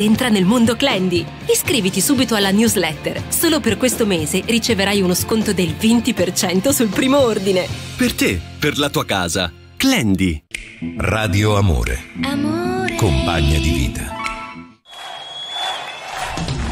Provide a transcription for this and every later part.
Entra nel mondo Clendy. Iscriviti subito alla newsletter. Solo per questo mese riceverai uno sconto del 20% sul primo ordine. Per te, per la tua casa. Clendy. Radio Amore. Amore. Compagna di vita.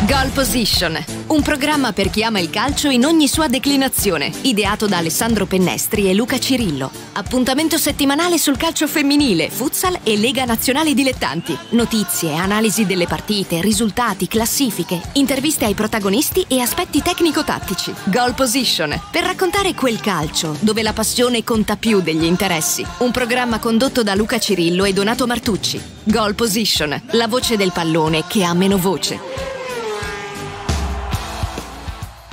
Goal Position, un programma per chi ama il calcio in ogni sua declinazione, ideato da Alessandro Pennestri e Luca Cirillo. Appuntamento settimanale sul calcio femminile, futsal e Lega Nazionale Dilettanti. Notizie, analisi delle partite, risultati, classifiche, interviste ai protagonisti e aspetti tecnico-tattici. Goal Position, per raccontare quel calcio dove la passione conta più degli interessi. Un programma condotto da Luca Cirillo e Donato Martucci. Goal Position, la voce del pallone che ha meno voce.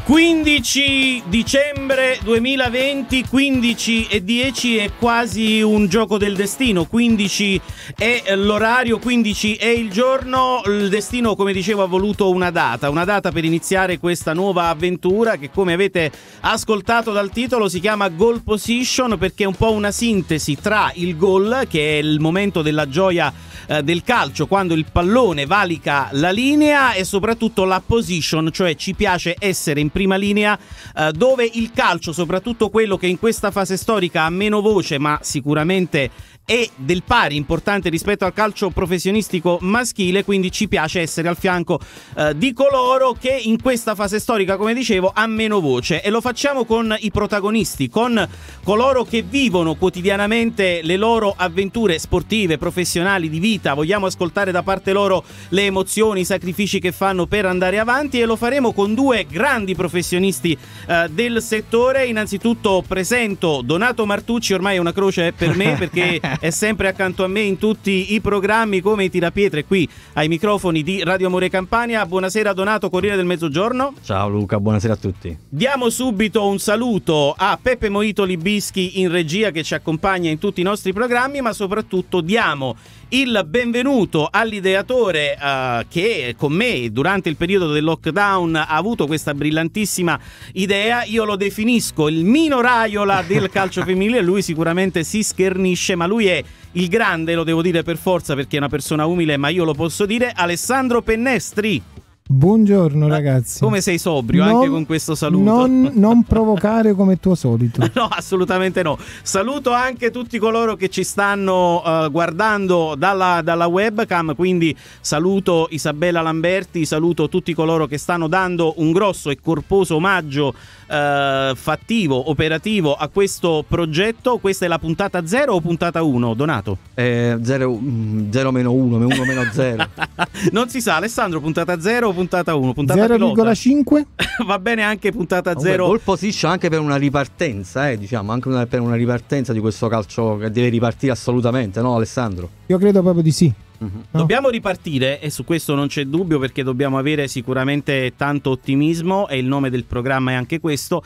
15 dicembre 2020, 15 e 10 è quasi un gioco del destino, 15 è l'orario, 15 è il giorno, il destino come dicevo ha voluto una data, una data per iniziare questa nuova avventura che come avete ascoltato dal titolo si chiama Goal Position perché è un po' una sintesi tra il goal che è il momento della gioia eh, del calcio quando il pallone valica la linea e soprattutto la position, cioè ci piace essere in prima linea eh, dove il calcio, soprattutto quello che in questa fase storica ha meno voce ma sicuramente è del pari importante rispetto al calcio professionistico maschile, quindi ci piace essere al fianco eh, di coloro che in questa fase storica, come dicevo, ha meno voce e lo facciamo con i protagonisti, con coloro che vivono quotidianamente le loro avventure sportive, professionali, di vita. Vogliamo ascoltare da parte loro le emozioni, i sacrifici che fanno per andare avanti e lo faremo con due grandi professionisti eh, del settore. Innanzitutto presento Donato Martucci, ormai è una croce per me perché è sempre accanto a me in tutti i programmi come i Tirapietre qui ai microfoni di Radio Amore Campania. Buonasera Donato, Corriere del Mezzogiorno. Ciao Luca, buonasera a tutti. Diamo subito un saluto a Peppe Moito Libischi in regia che ci accompagna in tutti i nostri programmi, ma soprattutto diamo il benvenuto all'ideatore uh, che con me durante il periodo del lockdown ha avuto questa brillantissima idea. Io lo definisco il Mino Raiola del calcio femminile, lui sicuramente si schernisce, ma lui è il grande, lo devo dire per forza perché è una persona umile, ma io lo posso dire, Alessandro Pennestri. Buongiorno ragazzi. Come sei sobrio non, anche con questo saluto? Non, non provocare come tuo solito. no, assolutamente no. Saluto anche tutti coloro che ci stanno uh, guardando dalla, dalla, webcam, quindi saluto Isabella Lamberti, saluto tutti coloro che stanno dando un grosso e corposo omaggio uh, fattivo, operativo a questo progetto. Questa è la puntata 0 o puntata 1, Donato? 0 eh, meno 1, 1 meno 0. non si sa, Alessandro, puntata 0 puntata 1? Puntata 0,5? Va bene anche puntata 0. Pole position anche per una ripartenza, eh, diciamo, anche una, per una ripartenza di questo calcio che deve ripartire assolutamente, no Alessandro? Io credo proprio di sì. Uh-huh. No. Dobbiamo ripartire e su questo non c'è dubbio perché dobbiamo avere sicuramente tanto ottimismo e il nome del programma è anche questo.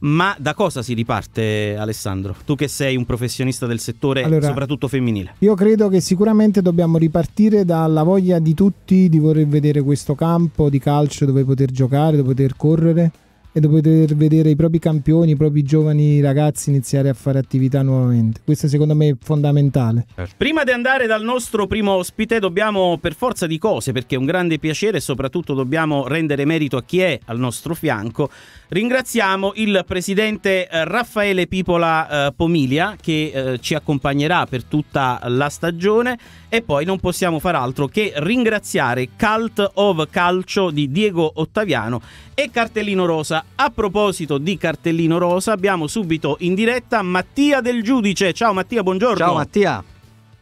Ma da cosa si riparte, Alessandro? Tu che sei un professionista del settore, allora, soprattutto femminile. Io credo che sicuramente dobbiamo ripartire dalla voglia di tutti di voler vedere questo campo di calcio dove poter giocare, dove poter correre e di poter vedere i propri campioni, i propri giovani ragazzi iniziare a fare attività nuovamente. Questo secondo me è fondamentale. Certo. Prima di andare dal nostro primo ospite dobbiamo per forza di cose, perché è un grande piacere e soprattutto dobbiamo rendere merito a chi è al nostro fianco, ringraziamo il presidente eh, Raffaele Pipola eh, Pomilia che eh, ci accompagnerà per tutta la stagione e poi non possiamo far altro che ringraziare Cult of Calcio di Diego Ottaviano e Cartellino Rosa. A proposito di Cartellino Rosa, abbiamo subito in diretta Mattia del Giudice. Ciao Mattia, buongiorno. Ciao Mattia.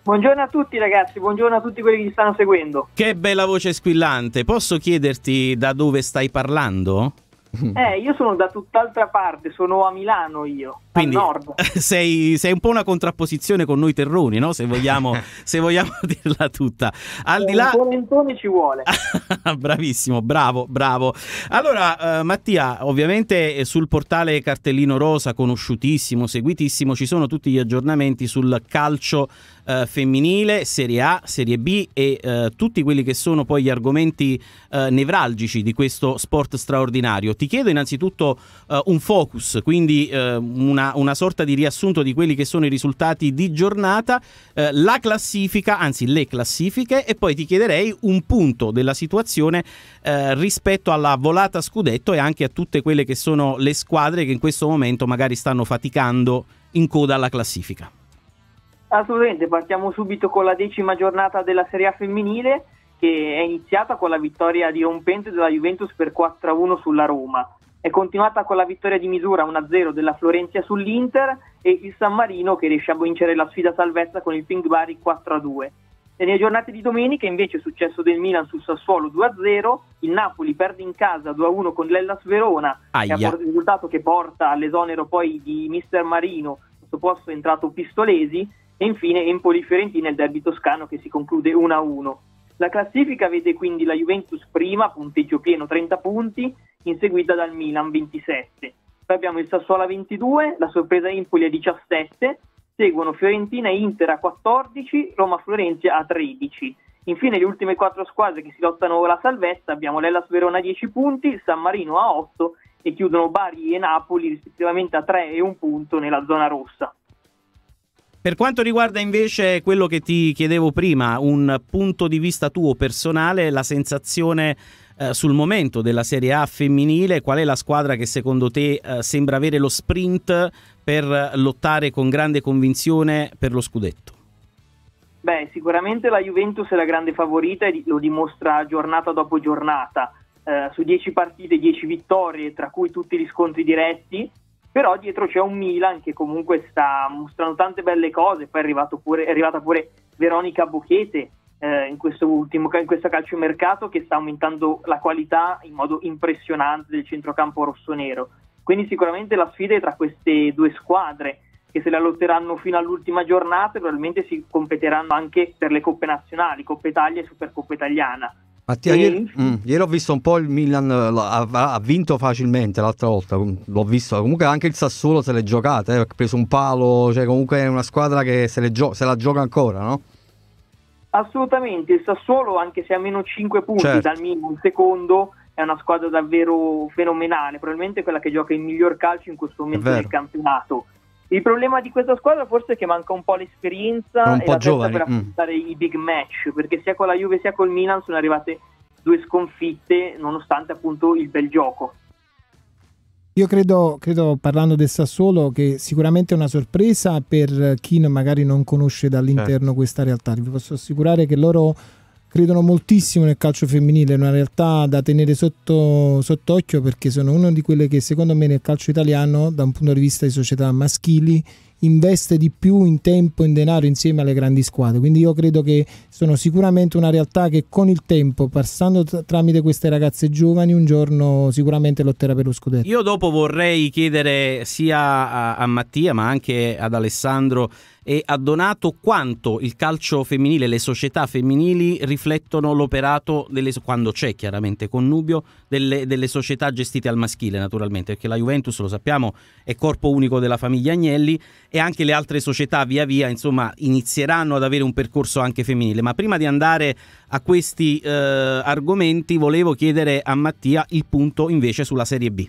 Buongiorno a tutti ragazzi, buongiorno a tutti quelli che ci stanno seguendo. Che bella voce squillante. Posso chiederti da dove stai parlando? Eh, io sono da tutt'altra parte, sono a Milano io, Quindi, nord. Sei, sei, un po' una contrapposizione con noi terroni, no? Se vogliamo, se vogliamo dirla tutta. Al di là... Un polentone ci vuole. Bravissimo, bravo, bravo. Allora, eh, Mattia, ovviamente sul portale Cartellino Rosa, conosciutissimo, seguitissimo, ci sono tutti gli aggiornamenti sul calcio eh, femminile, Serie A, Serie B e eh, tutti quelli che sono poi gli argomenti eh, nevralgici di questo sport straordinario. Ti chiedo innanzitutto eh, un focus, quindi eh, una, una, sorta di riassunto di quelli che sono i risultati di giornata, eh, la classifica, anzi le classifiche e poi ti chiederei un punto della situazione rispetto alla volata scudetto e anche a tutte quelle che sono le squadre che in questo momento magari stanno faticando in coda alla classifica. Assolutamente, partiamo subito con la decima giornata della Serie A femminile che è iniziata con la vittoria di rompente della Juventus per 4-1 sulla Roma. È continuata con la vittoria di misura 1-0 della Florencia sull'Inter e il San Marino che riesce a vincere la sfida salvezza con il Pink Bari 4-2. nelle giornate di domenica invece è successo del Milan sul Sassuolo 2-0, il Napoli perde in casa 2-1 con l'Ellas Verona, Aia. che ha risultato che porta all'esonero poi di Mister Marino, al suo posto è entrato Pistolesi, e infine Empoli-Fiorentina il derby toscano che si conclude 1-1. La classifica vede quindi la Juventus prima, punteggio pieno 30 punti, inseguita dal Milan 27. Poi abbiamo il Sassuolo a 22, la sorpresa Empoli a 17, seguono Fiorentina e Inter a 14, Roma-Florenza a 13. Infine le ultime quattro squadre che si lottano la salvezza abbiamo l'Ellas Verona a 10 punti, San Marino a 8 e chiudono Bari e Napoli rispettivamente a 3 e 1 punto nella zona rossa. Per quanto riguarda invece quello che ti chiedevo prima, un punto di vista tuo personale, la sensazione eh, sul momento della Serie A femminile, qual è la squadra che secondo te eh, sembra avere lo sprint per lottare con grande convinzione per lo scudetto? Beh, sicuramente la Juventus è la grande favorita e lo dimostra giornata dopo giornata. Eh, su 10 partite, 10 vittorie, tra cui tutti gli scontri diretti, però dietro c'è un Milan che comunque sta mostrando tante belle cose, poi è, pure, è arrivata pure Veronica Bocchete eh, in questo ultimo in questo calciomercato che sta aumentando la qualità in modo impressionante del centrocampo rossonero. Quindi sicuramente la sfida è tra queste due squadre che se la lotteranno fino all'ultima giornata probabilmente si competeranno anche per le coppe nazionali, Coppa Italia e Supercoppa Italiana. Mattia, e... ieri, mm, ieri, ho visto un po' il Milan, ha, ha, vinto facilmente l'altra volta, l'ho visto, comunque anche il Sassuolo se l'è giocata, eh, ha preso un palo, cioè comunque è una squadra che se, gio- se la gioca ancora, no? Assolutamente, il Sassuolo anche se ha meno 5 punti certo. dal Milan secondo è una squadra davvero fenomenale, probabilmente quella che gioca il miglior calcio in questo momento del campionato il problema di questa squadra forse è che manca un po' l'esperienza un e po' la giovani. per mm. affrontare mm. i big match, perché sia con la Juve sia col Milan sono arrivate due sconfitte nonostante appunto il bel gioco. Io credo, credo, parlando del Sassuolo, che sicuramente è una sorpresa per chi magari non conosce dall'interno certo. questa realtà. Vi posso assicurare che loro credono moltissimo nel calcio femminile, è una realtà da tenere sotto, sott'occhio perché sono una di quelle che secondo me nel calcio italiano, da un punto di vista di società maschili, investe di più in tempo e in denaro insieme alle grandi squadre. Quindi io credo che sono sicuramente una realtà che con il tempo, passando tramite queste ragazze giovani, un giorno sicuramente lotterà per lo scudetto. Io dopo vorrei chiedere sia a, a Mattia ma anche ad Alessandro e ha donato quanto il calcio femminile, le società femminili riflettono l'operato delle, quando c'è chiaramente connubio delle, delle, società gestite al maschile naturalmente, perché la Juventus lo sappiamo è corpo unico della famiglia Agnelli e anche le altre società via via insomma inizieranno ad avere un percorso anche femminile, ma prima di andare a questi eh, argomenti volevo chiedere a Mattia il punto invece sulla Serie B.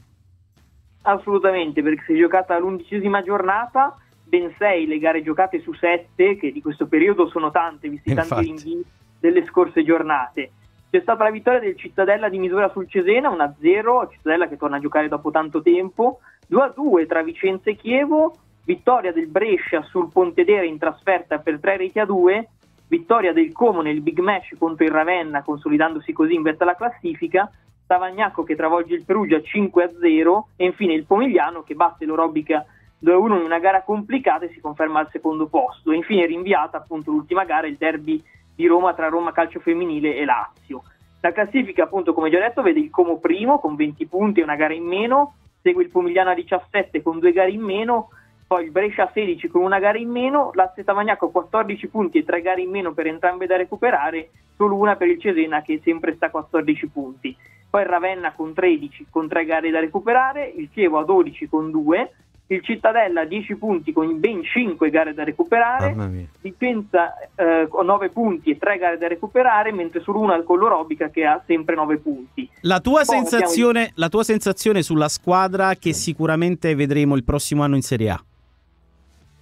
Assolutamente, perché si è giocata l'undicesima giornata ben 6 le gare giocate su 7, che di questo periodo sono tante, visti Infatti. tanti rinvii delle scorse giornate. C'è stata la vittoria del Cittadella di misura sul Cesena, 1-0, Cittadella che torna a giocare dopo tanto tempo, 2-2 tra Vicenza e Chievo, vittoria del Brescia sul Pontedera in trasferta per 3 reti a 2, vittoria del Como nel big match contro il Ravenna, consolidandosi così in vetta alla classifica, Tavagnacco che travolge il Perugia 5-0 e infine il Pomigliano che batte l'Orobica 2-1 in una gara complicata e si conferma al secondo posto. Infine rinviata appunto l'ultima gara, il derby di Roma tra Roma Calcio Femminile e Lazio. La classifica appunto come già detto vede il Como primo con 20 punti e una gara in meno, segue il Pomigliano a 17 con due gare in meno, poi il Brescia 16 con una gara in meno, l'Azze Tavagnaco 14 punti e 3 gare in meno per entrambe da recuperare, solo una per il Cesena che sempre sta a 14 punti. Poi il Ravenna con 13 con 3 gare da recuperare, il Chievo a 12 con 2, il Cittadella a 10 punti con ben 5 gare da recuperare, Vicenza eh, con 9 punti e 3 gare da recuperare, mentre solo una al Collorobica che ha sempre 9 punti. La tua, sensazione, abbiamo... la tua sensazione sulla squadra che sicuramente vedremo il prossimo anno in Serie A?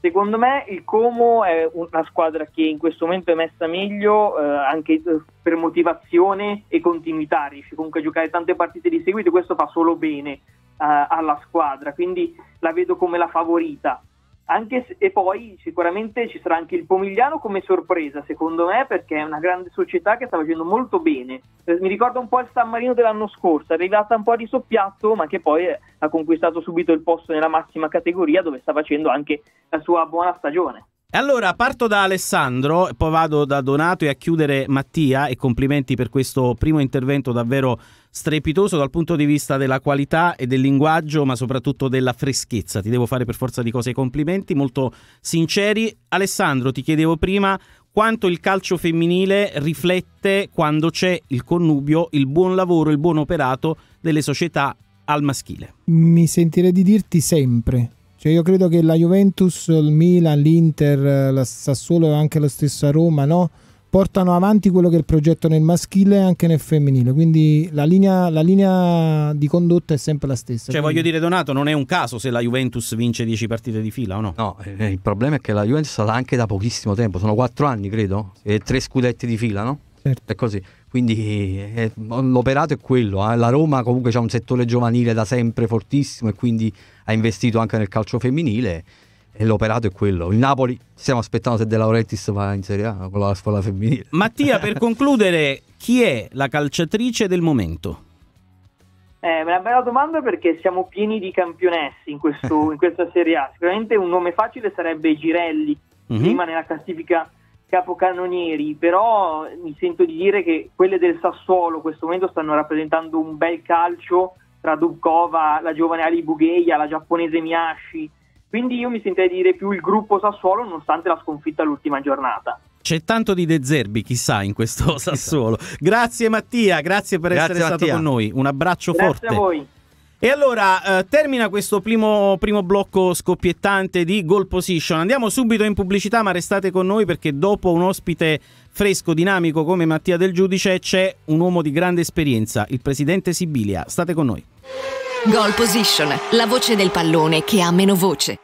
Secondo me il Como è una squadra che in questo momento è messa meglio eh, anche eh, per motivazione e continuità, riesce comunque a giocare tante partite di seguito e questo fa solo bene alla squadra, quindi la vedo come la favorita. Se, e poi sicuramente ci sarà anche il Pomigliano come sorpresa, secondo me, perché è una grande società che sta facendo molto bene. Eh, mi ricorda un po' il San Marino dell'anno scorso, arrivata un po' di soppiatto, ma che poi ha conquistato subito il posto nella massima categoria, dove sta facendo anche la sua buona stagione. Allora parto da Alessandro, poi vado da Donato e a chiudere Mattia e complimenti per questo primo intervento davvero strepitoso dal punto di vista della qualità e del linguaggio, ma soprattutto della freschezza. Ti devo fare per forza di cose i complimenti molto sinceri. Alessandro, ti chiedevo prima quanto il calcio femminile riflette quando c'è il connubio, il buon lavoro, il buon operato delle società al maschile. Mi sentirei di dirti sempre cioè io credo che la Juventus, il Milan, l'Inter, la Sassuolo e anche lo stesso Roma, no? portano avanti quello che è il progetto nel maschile e anche nel femminile, quindi la linea, la linea di condotta è sempre la stessa. Cioè quindi... voglio dire Donato, non è un caso se la Juventus vince 10 partite di fila o no? No, eh, il problema è che la Juventus sta anche da pochissimo tempo, sono 4 anni credo, e 3 scudetti di fila, no? Certo. È così. Quindi eh, l'operato è quello. Eh. La Roma comunque ha un settore giovanile da sempre fortissimo e quindi ha investito anche nel calcio femminile e l'operato è quello. Il Napoli stiamo aspettando se De Laurentiis va in Serie A con la squadra femminile. Mattia, per concludere, chi è la calciatrice del momento? Eh, è una bella domanda perché siamo pieni di campionessi in, questo, in questa Serie A. Sicuramente un nome facile sarebbe Girelli, mm-hmm. prima nella classifica capocannonieri, però mi sento di dire che quelle del Sassuolo in questo momento stanno rappresentando un bel calcio tra Dubkova, la giovane Ali Bugheia, la giapponese Miyashi. Quindi io mi sentirei di dire più il gruppo Sassuolo nonostante la sconfitta all'ultima giornata. C'è tanto di De Zerbi, chissà, in questo Sassuolo. Grazie Mattia, grazie per grazie essere Mattia. stato con noi. Un abbraccio grazie forte. Grazie a voi. E allora eh, termina questo primo, primo, blocco scoppiettante di goal position. Andiamo subito in pubblicità, ma restate con noi perché dopo un ospite fresco, dinamico come Mattia Del Giudice c'è un uomo di grande esperienza, il presidente Sibilia. State con noi. Goal position, la voce del pallone che ha meno voce.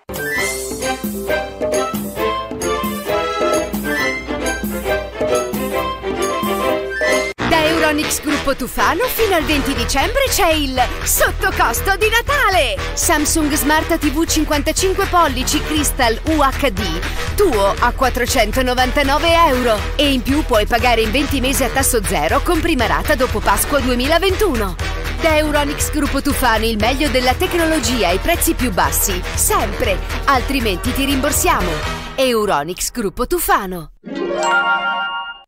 Electronics Gruppo Tufano fino al 20 dicembre c'è il sottocosto di Natale! Samsung Smart TV 55 pollici Crystal UHD tuo a 499 euro e in più puoi pagare in 20 mesi a tasso zero con prima rata dopo Pasqua 2021. Da Euronix Gruppo Tufano il meglio della tecnologia ai prezzi più bassi, sempre, altrimenti ti rimborsiamo. Euronix Gruppo Tufano.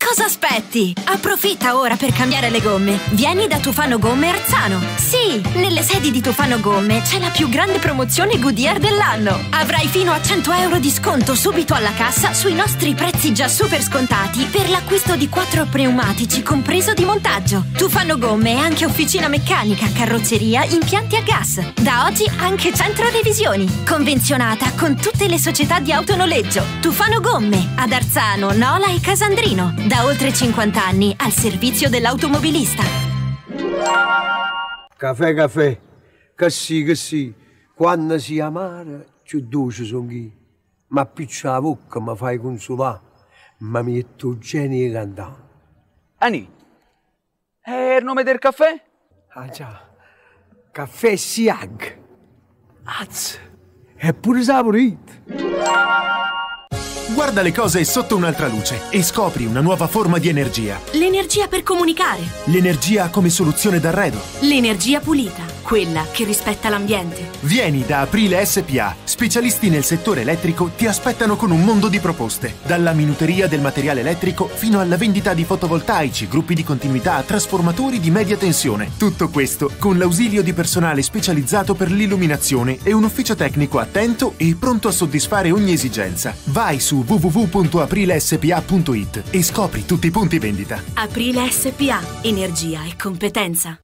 Cosa aspetti? Approfitta ora per cambiare le gomme. Vieni da Tufano Gomme Arzano. Sì, nelle sedi di Tufano Gomme c'è la più grande promozione Goodyear dell'anno. Avrai fino a 100 euro di sconto subito alla cassa sui nostri prezzi già super scontati per l'acquisto di quattro pneumatici compreso di montaggio. Tufano Gomme è anche officina meccanica, carrozzeria, impianti a gas. Da oggi anche centro revisioni. Convenzionata con tutte le società di autonoleggio. Tufano Gomme ad Arzano, Nola e Casandrino. Da oltre 50 anni al servizio dell'automobilista. Caffè, caffè, che sì, che sì, quando si amare, più dolce sono chi. Ma più c'è la bocca mi fai consolare, ma mi metto genio cantare. Ani, è il nome del caffè? Ah già, caffè Siag. Az, è pure saporito. Guarda le cose sotto un'altra luce e scopri una nuova forma di energia. L'energia per comunicare. L'energia come soluzione d'arredo. L'energia pulita quella che rispetta l'ambiente. Vieni da Aprile SPA. Specialisti nel settore elettrico ti aspettano con un mondo di proposte. Dalla minuteria del materiale elettrico fino alla vendita di fotovoltaici, gruppi di continuità, trasformatori di media tensione. Tutto questo con l'ausilio di personale specializzato per l'illuminazione e un ufficio tecnico attento e pronto a soddisfare ogni esigenza. Vai su www.aprilespa.it e scopri tutti i punti vendita. Aprile SPA, energia e competenza.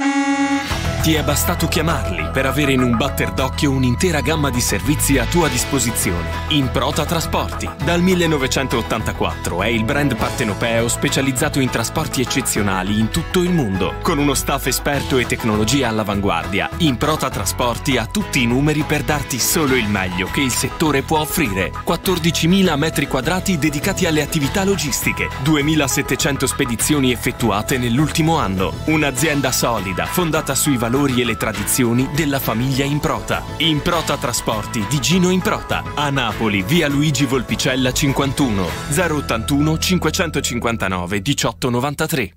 Música Ti è bastato chiamarli per avere in un batter d'occhio un'intera gamma di servizi a tua disposizione. Improta Trasporti. Dal 1984 è il brand partenopeo specializzato in trasporti eccezionali in tutto il mondo. Con uno staff esperto e tecnologia all'avanguardia, Improta Trasporti ha tutti i numeri per darti solo il meglio che il settore può offrire. 14.000 metri quadrati dedicati alle attività logistiche, 2.700 spedizioni effettuate nell'ultimo anno. Un'azienda solida, fondata sui valori e le tradizioni della famiglia Improta. Improta Trasporti di Gino Improta. A Napoli, via Luigi Volpicella 51 081 559 1893.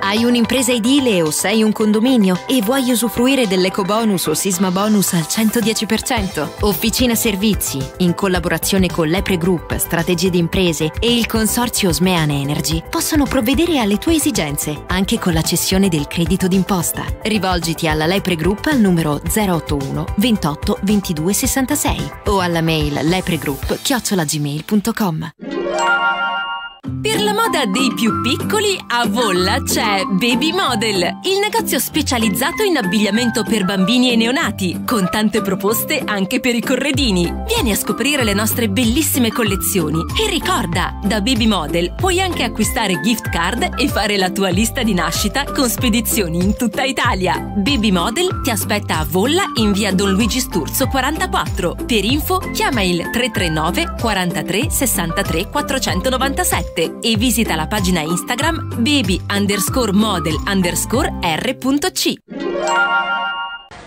Hai un'impresa edile o sei un condominio e vuoi usufruire dell'eco bonus o sisma bonus al 110%? Officina Servizi, in collaborazione con l'Epre Group, Strategie di Imprese e il consorzio Smean Energy, possono provvedere alle tue esigenze, anche con la cessione del credito d'imposta. Rivolgiti alla Lepre Group al numero 081 28 22 66 o alla mail lepregroup chiocciolagmail.com. moda dei più piccoli, a Volla c'è Baby Model, il negozio specializzato in abbigliamento per bambini e neonati, con tante proposte anche per i corredini. Vieni a scoprire le nostre bellissime collezioni e ricorda, da Baby Model puoi anche acquistare gift card e fare la tua lista di nascita con spedizioni in tutta Italia. Baby Model ti aspetta a Volla in via Don Luigi Sturzo 44. Per info chiama il 339 43 63 497 e visita la pagina Instagram baby underscore model underscore r.c.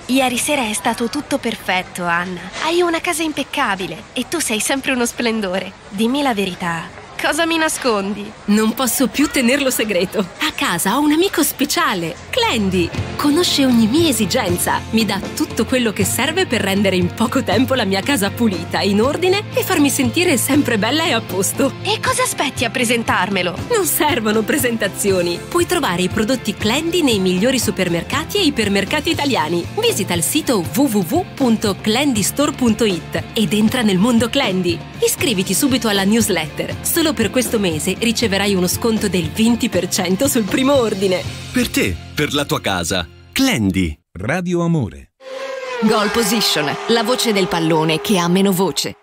Ieri sera è stato tutto perfetto, Anna. Hai una casa impeccabile e tu sei sempre uno splendore. Dimmi la verità. Cosa mi nascondi? Non posso più tenerlo segreto. A casa ho un amico speciale, Clandy. Conosce ogni mia esigenza, mi dà tutto quello che serve per rendere in poco tempo la mia casa pulita, in ordine e farmi sentire sempre bella e a posto. E cosa aspetti a presentarmelo? Non servono presentazioni. Puoi trovare i prodotti Clandy nei migliori supermercati e ipermercati italiani. Visita il sito www.clandystore.it ed entra nel mondo Clandy. Iscriviti subito alla newsletter. Solo per questo mese riceverai uno sconto del 20% sul primo ordine. Per te, per la tua casa. Clendi. Radio Amore. Goal Position, la voce del pallone che ha meno voce.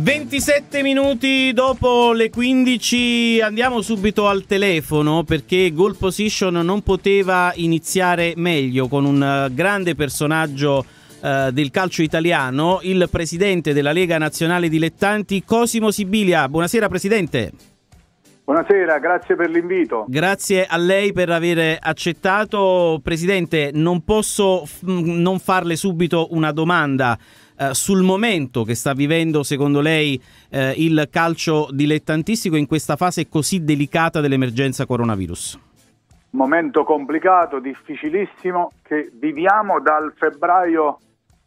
27 minuti dopo le 15 andiamo subito al telefono perché Goal Position non poteva iniziare meglio con un eh, grande personaggio eh, del calcio italiano, il presidente della Lega Nazionale Dilettanti Cosimo Sibilia. Buonasera presidente. Buonasera, grazie per l'invito. Grazie a lei per aver accettato. Presidente, non posso f- non farle subito una domanda eh, sul momento che sta vivendo, secondo lei, eh, il calcio dilettantistico in questa fase così delicata dell'emergenza coronavirus. Momento complicato, difficilissimo, che viviamo dal febbraio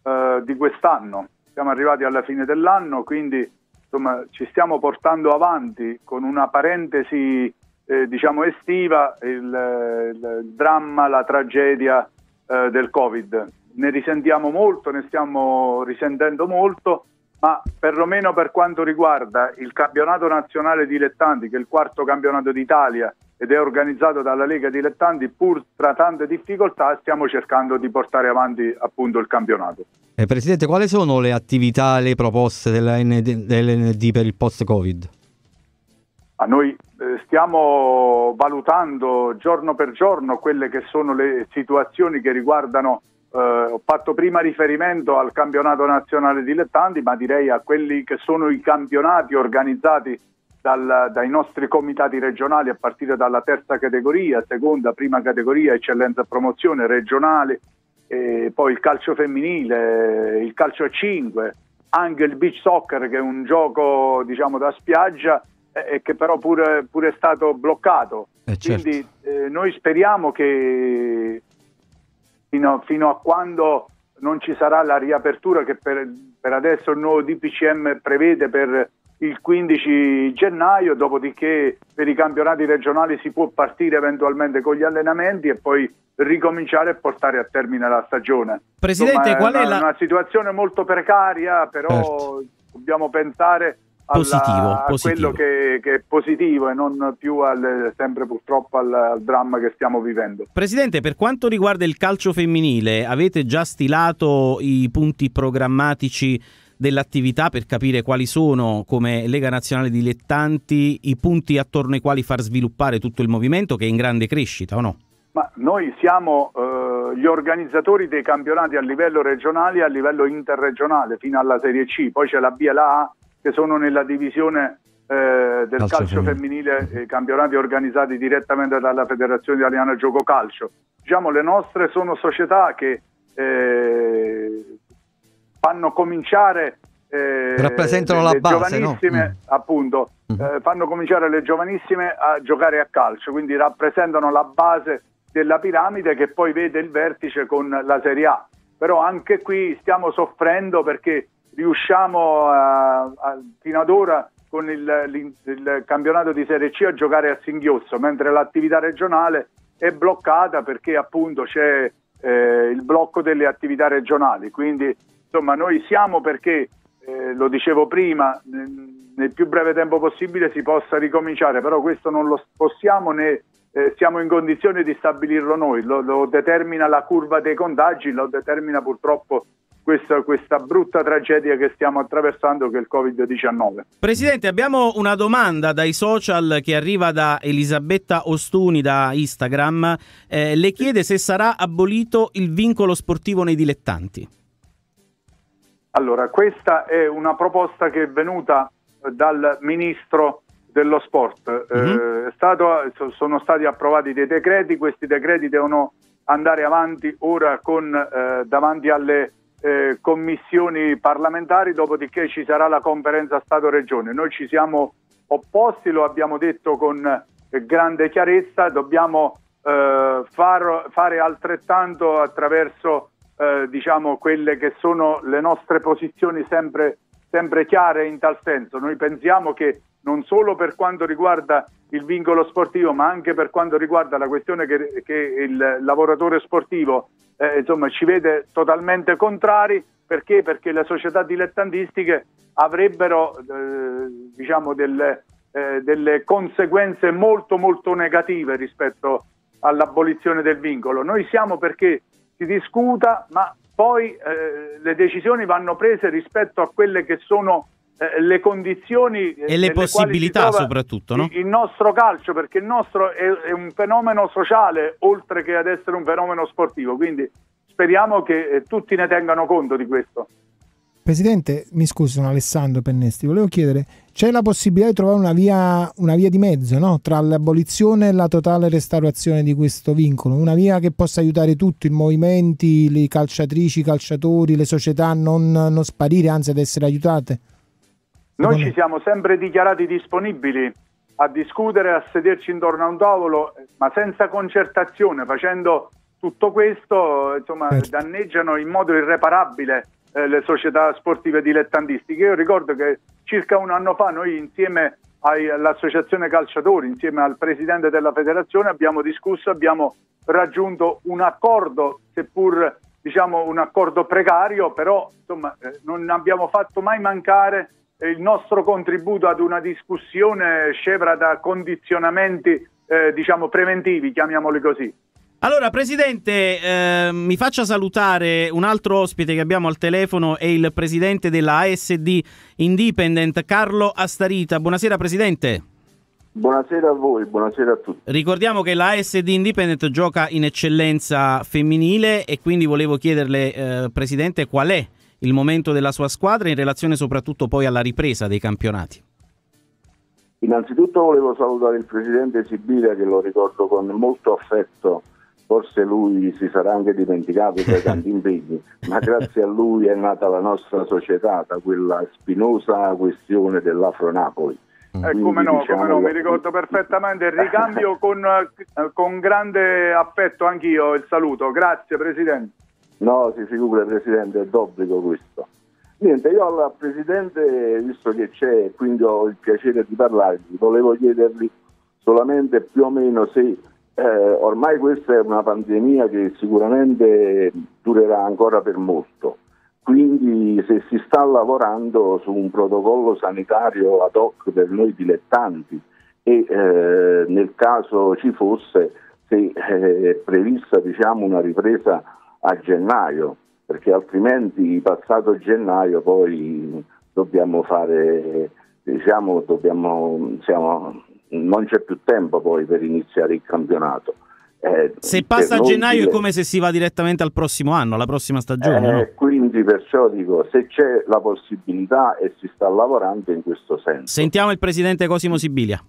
eh, di quest'anno. Siamo arrivati alla fine dell'anno, quindi insomma, ci stiamo portando avanti con una parentesi eh, diciamo estiva il, il, dramma, la tragedia eh, del Covid. Ne risentiamo molto, ne stiamo risentendo molto, ma perlomeno per quanto riguarda il campionato nazionale dilettanti, che è il quarto campionato d'Italia ed è organizzato dalla Lega Dilettanti, pur tra tante difficoltà stiamo cercando di portare avanti appunto il campionato. Eh, Presidente, quali sono le attività, le proposte dell'ND, dell'ND per il post-Covid? A noi eh, stiamo valutando giorno per giorno quelle che sono le situazioni che riguardano, eh, ho fatto prima riferimento al campionato nazionale dilettanti, ma direi a quelli che sono i campionati organizzati dal, dai nostri comitati regionali a partire dalla terza categoria, seconda, prima categoria, eccellenza promozione regionale, poi il calcio femminile, il calcio a 5, anche il beach soccer che è un gioco diciamo da spiaggia e che però pure, pure è stato bloccato. Eh, certo. Quindi eh, noi speriamo che fino, fino, a quando non ci sarà la riapertura che per, per adesso il nuovo DPCM prevede per il 15 gennaio, dopodiché per i campionati regionali si può partire eventualmente con gli allenamenti e poi ricominciare e portare a termine la stagione. Presidente, Insomma, qual è, una, la... una situazione molto precaria, però Certo. dobbiamo pensare alla- Positivo, a positivo. quello che, che è positivo e non più al, sempre purtroppo al, al dramma che stiamo vivendo. Presidente, per quanto riguarda il calcio femminile, avete già stilato i punti programmatici dell'attività per capire quali sono, come Lega Nazionale Dilettanti, i punti attorno ai quali far sviluppare tutto il movimento che è in grande crescita o no? Ma noi siamo eh, gli organizzatori dei campionati a livello regionale e a livello interregionale fino alla Serie C, poi c'è la B e la A che sono nella divisione eh, del Calcio calcio, femminile, eh, campionati organizzati direttamente dalla Federazione Italiana Gioco Calcio. Diciamo le nostre sono società che eh, fanno cominciare eh, Rappresentano le la base, no? giovanissime Mm. appunto eh, fanno cominciare le giovanissime a giocare a calcio, quindi rappresentano la base della piramide che poi vede il vertice con la Serie A. Però anche qui stiamo soffrendo perché riusciamo a- a- fino ad ora con il, il campionato di Serie C a giocare a singhiozzo, mentre l'attività regionale è bloccata perché appunto c'è eh, il blocco delle attività regionali. Quindi insomma noi siamo perché, eh, lo dicevo prima, nel, più breve tempo possibile si possa ricominciare, però questo non lo possiamo né eh, siamo in condizione di stabilirlo noi, lo, lo determina la curva dei contagi, lo determina purtroppo questa, questa brutta tragedia che stiamo attraversando che è il Covid-19. Presidente, abbiamo una domanda dai social che arriva da Elisabetta Ostuni da Instagram. Eh, le chiede se sarà abolito il vincolo sportivo nei dilettanti. Allora, questa è una proposta che è venuta eh, dal ministro dello sport. Eh, è stato- so- sono stati approvati dei decreti, questi decreti devono andare avanti ora con, eh, davanti alle eh, commissioni parlamentari, dopodiché ci sarà la conferenza Stato-Regione. Noi ci siamo opposti, lo abbiamo detto con eh, grande chiarezza, dobbiamo eh, far- fare altrettanto attraverso eh, diciamo, quelle che sono le nostre posizioni sempre, sempre chiare in tal senso. Noi pensiamo che non solo per quanto riguarda il vincolo sportivo, ma anche per quanto riguarda la questione che, che il lavoratore sportivo eh, insomma, ci vede totalmente contrari. Perché? Perché le società dilettantistiche avrebbero eh, diciamo delle, eh, delle conseguenze molto molto negative rispetto all'abolizione del vincolo. Noi siamo perché si discuta, ma poi eh, le decisioni vanno prese rispetto a quelle che sono eh, le condizioni eh, E le possibilità soprattutto, no? il- il nostro calcio, perché il nostro è, è un fenomeno sociale oltre che ad essere un fenomeno sportivo, quindi speriamo che eh, tutti ne tengano conto di questo. Presidente, mi scusi, sono Alessandro Pennesti. Volevo chiedere, c'è la possibilità di trovare una via, una via di mezzo no? tra l'abolizione e la totale restaurazione di questo vincolo? Una via che possa aiutare tutti, i movimenti, le calciatrici, i calciatori, le società a non, non sparire, anzi ad essere aiutate? Noi ci siamo sempre dichiarati disponibili a discutere, a sederci intorno a un tavolo, ma senza concertazione, facendo tutto questo, insomma, Certo. danneggiano in modo irreparabile eh, le società sportive dilettantistiche. Io ricordo che circa un anno fa noi insieme all'associazione calciatori, insieme al presidente della federazione, abbiamo discusso, abbiamo raggiunto un accordo, seppur diciamo un accordo precario, però insomma, eh, non abbiamo fatto mai mancare il nostro contributo ad una discussione scevra da condizionamenti eh, diciamo preventivi, chiamiamoli così. Allora, Presidente, eh, mi faccia salutare un altro ospite che abbiamo al telefono, è il Presidente della ASD Independent, Carlo Astarita. Buonasera, Presidente. Buonasera a voi, buonasera a tutti. Ricordiamo che la ASD Independent gioca in eccellenza femminile e quindi volevo chiederle, eh, Presidente, qual è il momento della sua squadra in relazione soprattutto poi alla ripresa dei campionati. Innanzitutto volevo salutare il presidente Sibilia che lo ricordo con molto affetto, forse lui si sarà anche dimenticato per tanti impegni, ma grazie a lui è nata la nostra società da quella spinosa questione dell'Afro Napoli. Eh, come no, come no, mi ricordo perfettamente il ricambio con, eh, con grande affetto anch'io il saluto. Grazie Presidente. No, si figura Presidente, è d'obbligo questo. Niente, io al Presidente, visto che c'è, quindi ho il piacere di parlargli, volevo chiedergli solamente più o meno se eh, ormai questa è una pandemia che sicuramente durerà ancora per molto, quindi se si sta lavorando su un protocollo sanitario ad hoc per noi dilettanti e eh, nel caso ci fosse se eh, è prevista diciamo, una ripresa a gennaio, perché altrimenti passato gennaio poi dobbiamo fare, diciamo, dobbiamo, siamo, non c'è più tempo poi per iniziare il campionato. Eh, se passa a gennaio dire... è come se si va direttamente al prossimo anno, alla prossima stagione. Eh, no? Quindi perciò dico, se c'è la possibilità e si sta lavorando in questo senso. Sentiamo il presidente Cosimo Sibilia.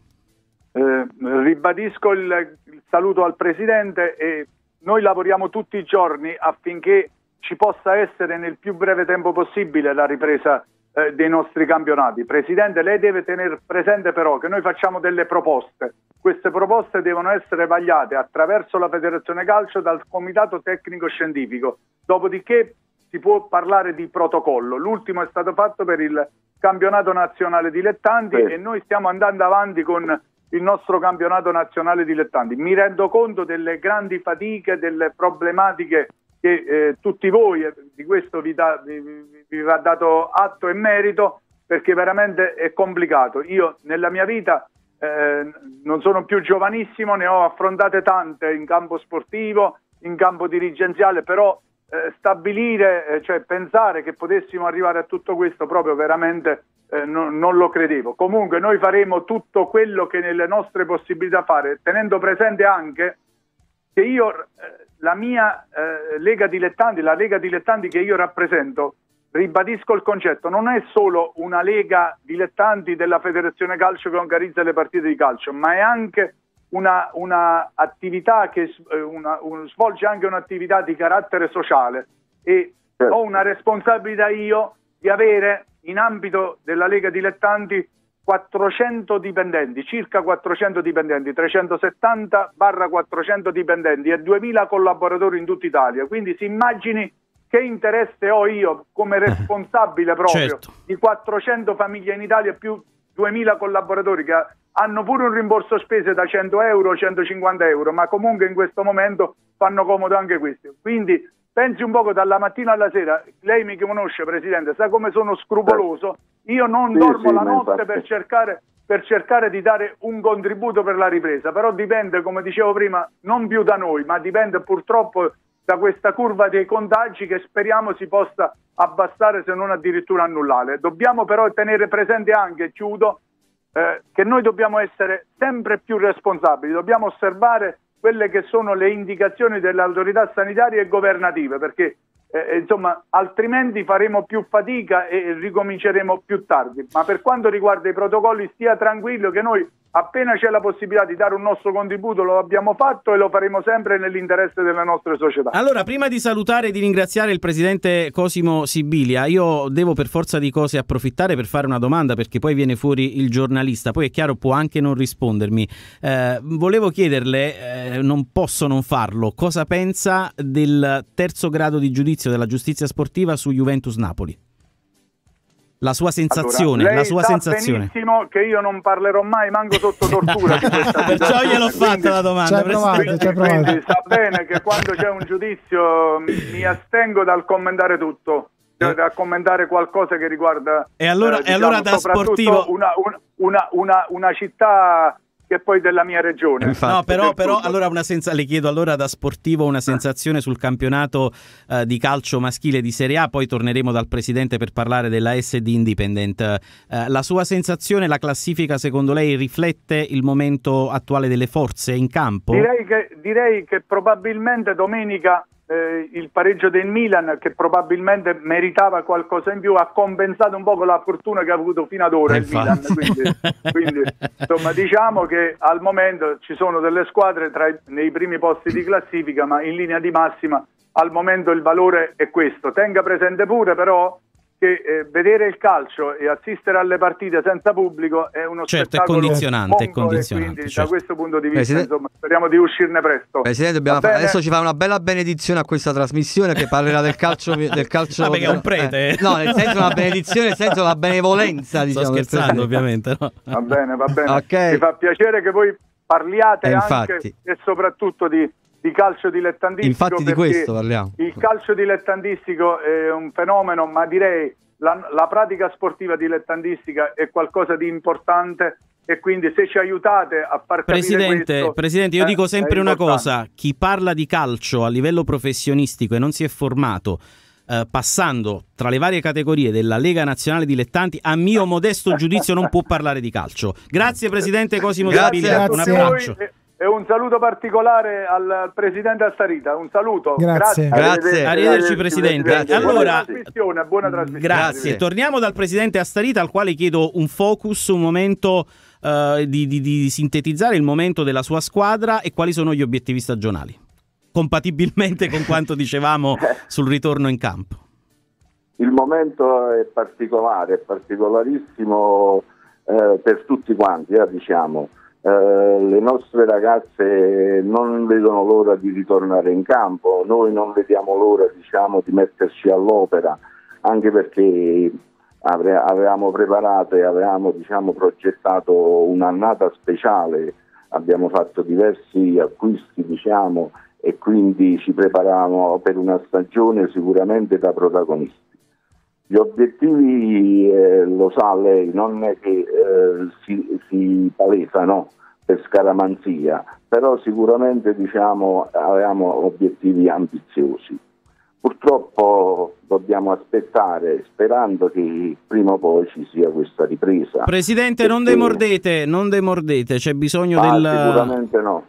Eh, ribadisco il, il saluto al presidente e noi lavoriamo tutti i giorni affinché ci possa essere nel più breve tempo possibile la ripresa eh, dei nostri campionati. Presidente, lei deve tenere presente però che noi facciamo delle proposte. Queste proposte devono essere vagliate attraverso la Federazione Calcio dal Comitato Tecnico Scientifico. Dopodiché si può parlare di protocollo. L'ultimo è stato fatto per il campionato nazionale dilettanti sì. e noi stiamo andando avanti con il nostro campionato nazionale dilettanti. Mi rendo conto delle grandi fatiche, delle problematiche che eh, tutti voi, eh, di questo vi, da, vi, vi, va dato atto e merito, perché veramente è complicato. Io nella mia vita eh, non sono più giovanissimo, ne ho affrontate tante in campo sportivo, in campo dirigenziale, però eh, stabilire, eh, cioè pensare che potessimo arrivare a tutto questo proprio veramente eh, no, non lo credevo. Comunque noi faremo tutto quello che nelle nostre possibilità fare, tenendo presente anche che io, la mia eh, Lega Dilettanti, la Lega Dilettanti che io rappresento, ribadisco il concetto, non è solo una Lega Dilettanti della Federazione Calcio che organizza le partite di calcio, ma è anche una, una attività che eh, una, un, svolge anche un'attività di carattere sociale e certo. ho una responsabilità io di avere in ambito della Lega Dilettanti 400 dipendenti, circa 400 dipendenti, 370 barra 400 dipendenti e 2000 collaboratori in tutta Italia. Quindi si immagini che interesse ho io come responsabile proprio certo. di 400 famiglie in Italia più 2000 collaboratori che hanno pure un rimborso spese da 100 euro, 150 euro, ma comunque in questo momento fanno comodo anche questi. Quindi pensi un poco dalla mattina alla sera, lei mi conosce Presidente, sa come sono scrupoloso, io non sì, dormo sì, la notte per cercare, per cercare di dare un contributo per la ripresa, però dipende, come dicevo prima, non più da noi, ma dipende purtroppo da questa curva dei contagi che speriamo si possa abbassare se non addirittura annullare. Dobbiamo però tenere presente anche, chiudo, eh, che noi dobbiamo essere sempre più responsabili, dobbiamo osservare quelle che sono le indicazioni delle autorità sanitarie e governative, perché eh, insomma, altrimenti faremo più fatica e ricominceremo più tardi. Ma per quanto riguarda i protocolli, stia tranquillo che noi appena c'è la possibilità di dare un nostro contributo lo abbiamo fatto e lo faremo sempre nell'interesse delle nostre società. Allora, prima di salutare e di ringraziare il presidente Cosimo Sibilia, io devo per forza di cose approfittare per fare una domanda perché poi viene fuori il giornalista, poi è chiaro può anche non rispondermi. Eh, volevo chiederle, eh, non posso non farlo, cosa pensa del terzo grado di giudizio della giustizia sportiva su Juventus Napoli? La sua sensazione, allora, la sua sensazione. benissimo che io non parlerò mai manco sotto tortura di questa Perciò gliel'ho fatta la domanda. Provato, quindi, quindi sa bene che quando c'è un giudizio mi astengo dal commentare tutto eh. da commentare qualcosa che riguarda e allora, eh, diciamo, e allora da sportivo una, una, una, una, città che poi della mia regione. Infatti. No, però, però allora una senza, le chiedo allora da sportivo una sensazione sul campionato uh, di calcio maschile di Serie A, poi torneremo dal presidente per parlare della SD Independent. Uh, la sua sensazione, la classifica secondo lei riflette il momento attuale delle forze in campo? Direi che, direi che probabilmente domenica eh, il pareggio del Milan che probabilmente meritava qualcosa in più ha compensato un po' la fortuna che ha avuto fino ad ora eh, il Milan. Quindi, quindi, insomma diciamo che al momento ci sono delle squadre tra, nei primi posti di classifica ma in linea di massima al momento il valore è questo. Tenga presente pure però che eh, vedere il calcio e assistere alle partite senza pubblico è uno certo, spettacolo è condizionante, è condizionante quindi certo. da questo punto di vista Presidente... insomma, speriamo di uscirne presto. Presidente, dobbiamo fa... adesso ci fa una bella benedizione a questa trasmissione che parlerà del calcio del calcio ah, perché è un prete. Eh, no, nel senso una benedizione, nel senso la benevolenza, diciamo. Sto scherzando, ovviamente, no? Va bene, va bene. Okay. Mi fa piacere che voi parliate Eh, anche infatti. e soprattutto di, di calcio dilettantistico. Infatti di questo parliamo. Il calcio dilettantistico è un fenomeno, ma direi la, la pratica sportiva dilettantistica è qualcosa di importante e quindi se ci aiutate a far Presidente, questo, Presidente, io eh, dico sempre una cosa, chi parla di calcio a livello professionistico e non si è formato eh, passando tra le varie categorie della Lega Nazionale Dilettanti, a mio modesto giudizio non può parlare di calcio. Grazie Presidente Cosimo Grazie, un abbraccio. E- E un saluto particolare al Presidente Astarita, un saluto. Grazie. Grazie. Arrivederci Presidente. Grazie. Buona Allora, trasmissione, buona trasmissione. Grazie. Grazie. Torniamo dal presidente Astarita, al quale chiedo un focus, un momento eh, di, di- di sintetizzare il momento della sua squadra e quali sono gli obiettivi stagionali, compatibilmente con quanto dicevamo sul ritorno in campo. Il momento è particolare, è particolarissimo eh, per tutti quanti, eh, diciamo. Eh, le nostre ragazze non vedono l'ora di ritornare in campo, noi non vediamo l'ora diciamo, di metterci all'opera, anche perché avevamo preparato e avevamo diciamo, progettato un'annata speciale, abbiamo fatto diversi acquisti diciamo, e quindi ci preparavamo per una stagione sicuramente da protagonisti. Gli obiettivi, eh, lo sa lei, non è che eh, si, si palesano per scaramanzia, però sicuramente diciamo, avevamo obiettivi ambiziosi. Purtroppo dobbiamo aspettare sperando che prima o poi ci sia questa ripresa. Presidente, non Perché- demordete, non demordete, c'è bisogno Ah, del... Sicuramente no.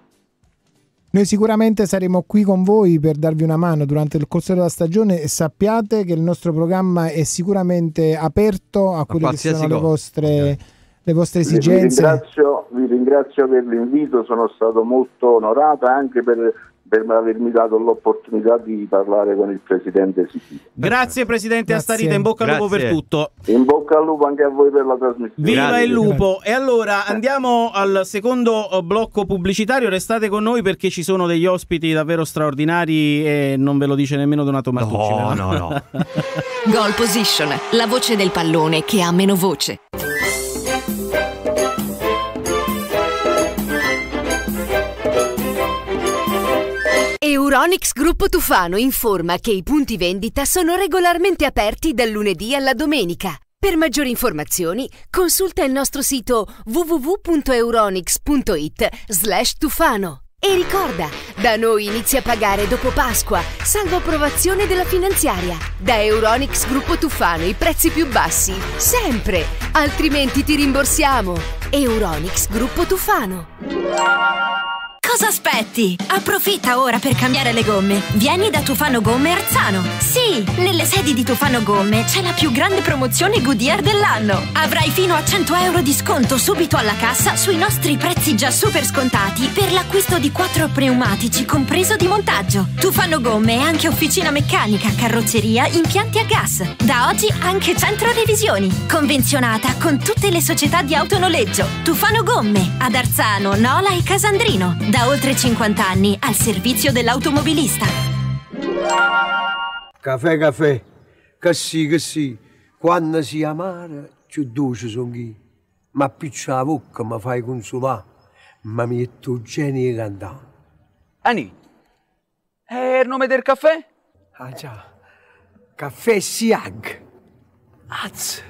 Noi sicuramente saremo qui con voi per darvi una mano durante il corso della stagione e sappiate che il nostro programma è sicuramente aperto a quelle che qualsiasi sono le vostre, le vostre Vi- Vi esigenze. ringrazio, vi ringrazio per l'invito, sono stato molto onorato anche per, per avermi dato l'opportunità di parlare con il Presidente Sicilio. Grazie Presidente Grazie. Astarita, in bocca al lupo per Grazie. tutto. In bocca al lupo anche a voi per la trasmissione. Viva Grazie. il lupo! E allora andiamo al secondo eh, blocco pubblicitario. Restate con noi perché ci sono degli ospiti davvero straordinari e non ve lo dice nemmeno Donato Martucci. No, vero? no, no. Goal Position, la voce del pallone che ha meno voce. Euronix Gruppo Tufano informa che i punti vendita sono regolarmente aperti dal lunedì alla domenica. Per maggiori informazioni consulta il nostro sito www.euronix.it slash tufano. E ricorda, da noi inizi a pagare dopo Pasqua, salvo approvazione della finanziaria. Da Euronix Gruppo Tufano i prezzi più bassi, sempre! Altrimenti ti rimborsiamo. Euronix Gruppo Tufano. Cosa aspetti? Approfitta ora per cambiare le gomme. Vieni da Tufano Gomme Arzano. Sì, nelle sedi di Tufano Gomme c'è la più grande promozione Goodyear dell'anno. Avrai fino a 100 euro di sconto subito alla cassa sui nostri prezzi già super scontati per l'acquisto di quattro pneumatici compreso di montaggio. Tufano Gomme è anche officina meccanica, carrozzeria, impianti a gas. Da oggi anche centro revisioni. Convenzionata con tutte le società di autonoleggio. Tufano Gomme ad Arzano, Nola e Casandrino. Da oltre 50 anni al servizio dell'automobilista. Caffè, caffè, che sì, quando si amara, più dolce sono chi. Ma più c'è la bocca mi fai consolare, ma mi metto genio cantare. Ani, è il nome del caffè? Ah già, caffè Siag. Az,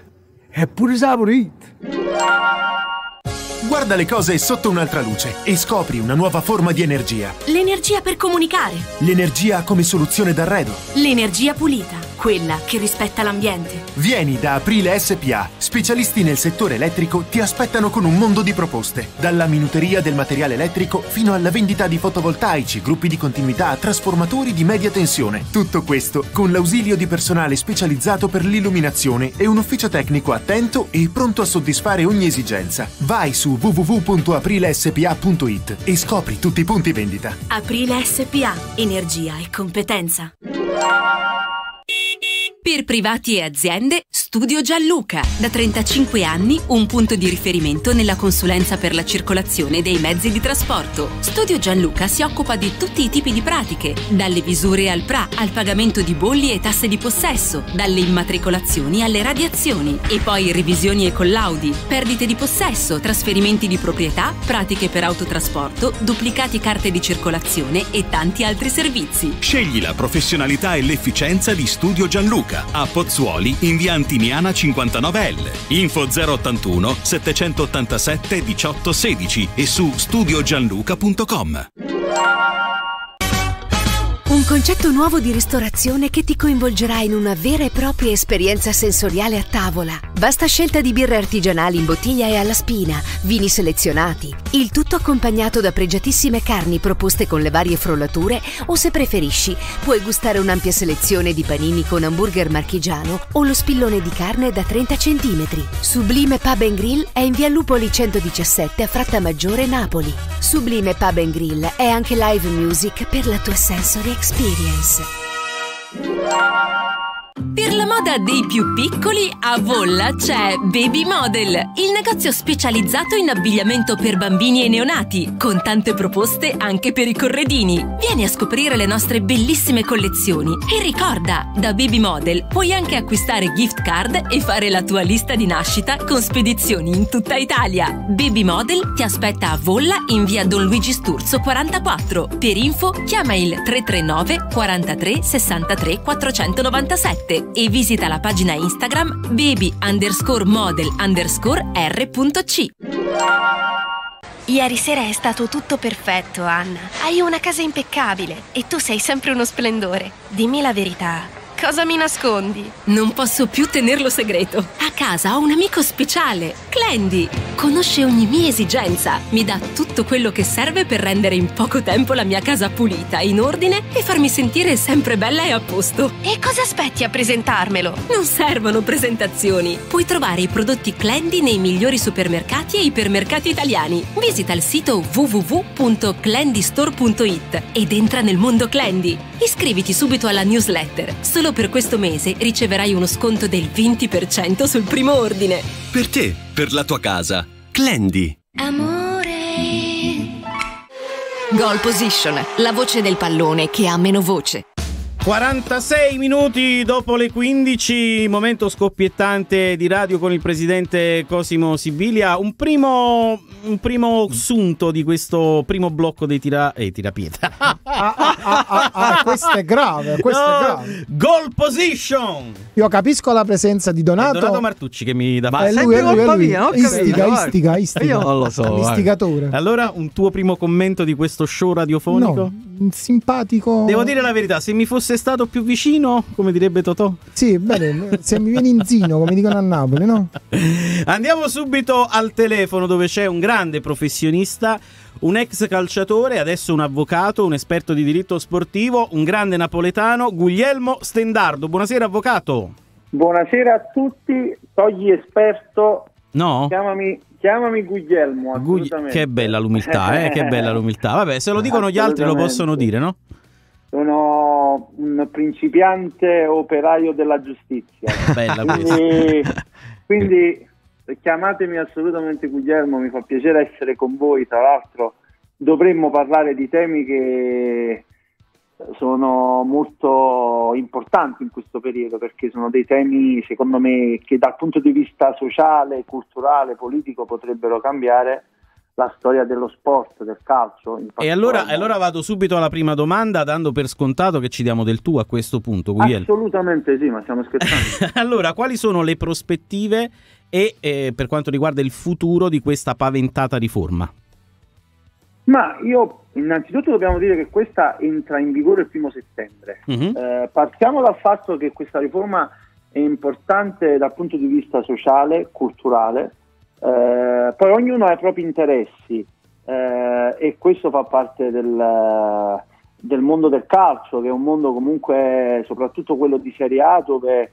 è pure saporito. Guarda le cose sotto un'altra luce e scopri una nuova forma di energia. L'energia per comunicare. L'energia come soluzione d'arredo. L'energia pulita. Quella che rispetta l'ambiente. Vieni da Aprile SPA. Specialisti nel settore elettrico ti aspettano con un mondo di proposte. Dalla minuteria del materiale elettrico fino alla vendita di fotovoltaici, gruppi di continuità, trasformatori di media tensione. Tutto questo con l'ausilio di personale specializzato per l'illuminazione e un ufficio tecnico attento e pronto a soddisfare ogni esigenza. Vai su www.aprilespa.it e scopri tutti i punti vendita. Aprile SPA. Energia e competenza. Per privati e aziende, Studio Gianluca. Da 35 anni un punto di riferimento nella consulenza per la circolazione dei mezzi di trasporto. Studio Gianluca si occupa di tutti i tipi di pratiche, dalle visure al PRA al pagamento di bolli e tasse di possesso, dalle immatricolazioni alle radiazioni e poi revisioni e collaudi, perdite di possesso, trasferimenti di proprietà, pratiche per autotrasporto, duplicati carte di circolazione e tanti altri servizi. Scegli la professionalità e l'efficienza di Studio Gianluca a Pozzuoli in via Antiniana 59L. Info 081 787 1816 e su studiogianluca.com. Un concetto nuovo di ristorazione che ti coinvolgerà in una vera e propria esperienza sensoriale a tavola. Vasta scelta di birre artigianali in bottiglia e alla spina, vini selezionati, il tutto accompagnato da pregiatissime carni proposte con le varie frollature o se preferisci puoi gustare un'ampia selezione di panini con hamburger marchigiano o lo spillone di carne da 30 cm. Sublime Pub Grill è in via Lupoli 117 a Frattamaggiore, Napoli. Sublime Pub Grill è anche live music per la tua sensory experience. Experience. Per la moda dei più piccoli, a Volla c'è Baby Model, il negozio specializzato in abbigliamento per bambini e neonati, con tante proposte anche per i corredini. Vieni a scoprire le nostre bellissime collezioni e ricorda, da Baby Model puoi anche acquistare gift card e fare la tua lista di nascita con spedizioni in tutta Italia. Baby Model ti aspetta a Volla in via Don Luigi Sturzo 44. Per info chiama il 339 43 63 497 e visita la pagina Instagram baby underscore model underscore r.c. Ieri sera è stato tutto perfetto, Anna. Hai una casa impeccabile e tu sei sempre uno splendore. Dimmi la verità. Cosa mi nascondi? Non posso più tenerlo segreto. A casa ho un amico speciale, Clandy. Conosce ogni mia esigenza, mi dà tutto quello che serve per rendere in poco tempo la mia casa pulita, in ordine e farmi sentire sempre bella e a posto. E cosa aspetti a presentarmelo? Non servono presentazioni. Puoi trovare i prodotti Clandy nei migliori supermercati e ipermercati italiani. Visita il sito www.clandystore.it ed entra nel mondo Clandy. Iscriviti subito alla newsletter. Solo per questo mese riceverai uno sconto del 20% sul primo ordine. Per te, per la tua casa. Clendi. Goal Position, la voce del pallone che ha meno voce. 46 minuti dopo le 15, momento scoppiettante di radio con il presidente Cosimo Sibilia. Un primo, un primo assunto di questo primo blocco dei tira, eh, tirapietra. Ah, ah, ah, ah, ah, questo è grave, questo No, è grave. Goal position! Io capisco la presenza di È Donato. Donato Martucci che mi dà Ma è lui, è lui, è lui. Istica, istica, istica. Io non lo so. guarda. L'istigatore. Allora, un tuo primo commento di questo show radiofonico? No, simpatico. Devo dire la verità, se mi fosse stato più vicino, come direbbe Totò. Sì, bene, se mi vieni in zino, come dicono a Napoli, no? Andiamo subito al telefono dove c'è un grande professionista, un ex calciatore, adesso un avvocato, un esperto di diritto sportivo, un grande napoletano, Guglielmo Stendardo. Buonasera avvocato. Buonasera a tutti, togli esperto, No? chiamami, chiamami Guglielmo, Gugli- che bella l'umiltà, eh? Che bella l'umiltà. Vabbè, se lo dicono gli altri lo possono dire, no? Sono un principiante operaio della giustizia. Bella quindi, quindi chiamatemi assolutamente Guglielmo, mi fa piacere essere con voi, tra l'altro dovremmo parlare di temi che sono molto importanti in questo periodo perché sono dei temi secondo me che dal punto di vista sociale, culturale, politico potrebbero cambiare la storia dello sport, del calcio. E allora, allora vado subito alla prima domanda, dando per scontato che ci diamo del tu a questo punto, Guglielmo. Assolutamente sì, ma stiamo scherzando. allora, quali sono le prospettive e eh, per quanto riguarda il futuro di questa paventata riforma? Ma io innanzitutto dobbiamo dire che questa entra in vigore il primo settembre. Mhm. Eh, partiamo dal fatto che questa riforma è importante dal punto di vista sociale, culturale, eh, poi ognuno ha i propri interessi eh, e questo fa parte del, del mondo del calcio, che è un mondo comunque, soprattutto quello di Serie A, dove eh,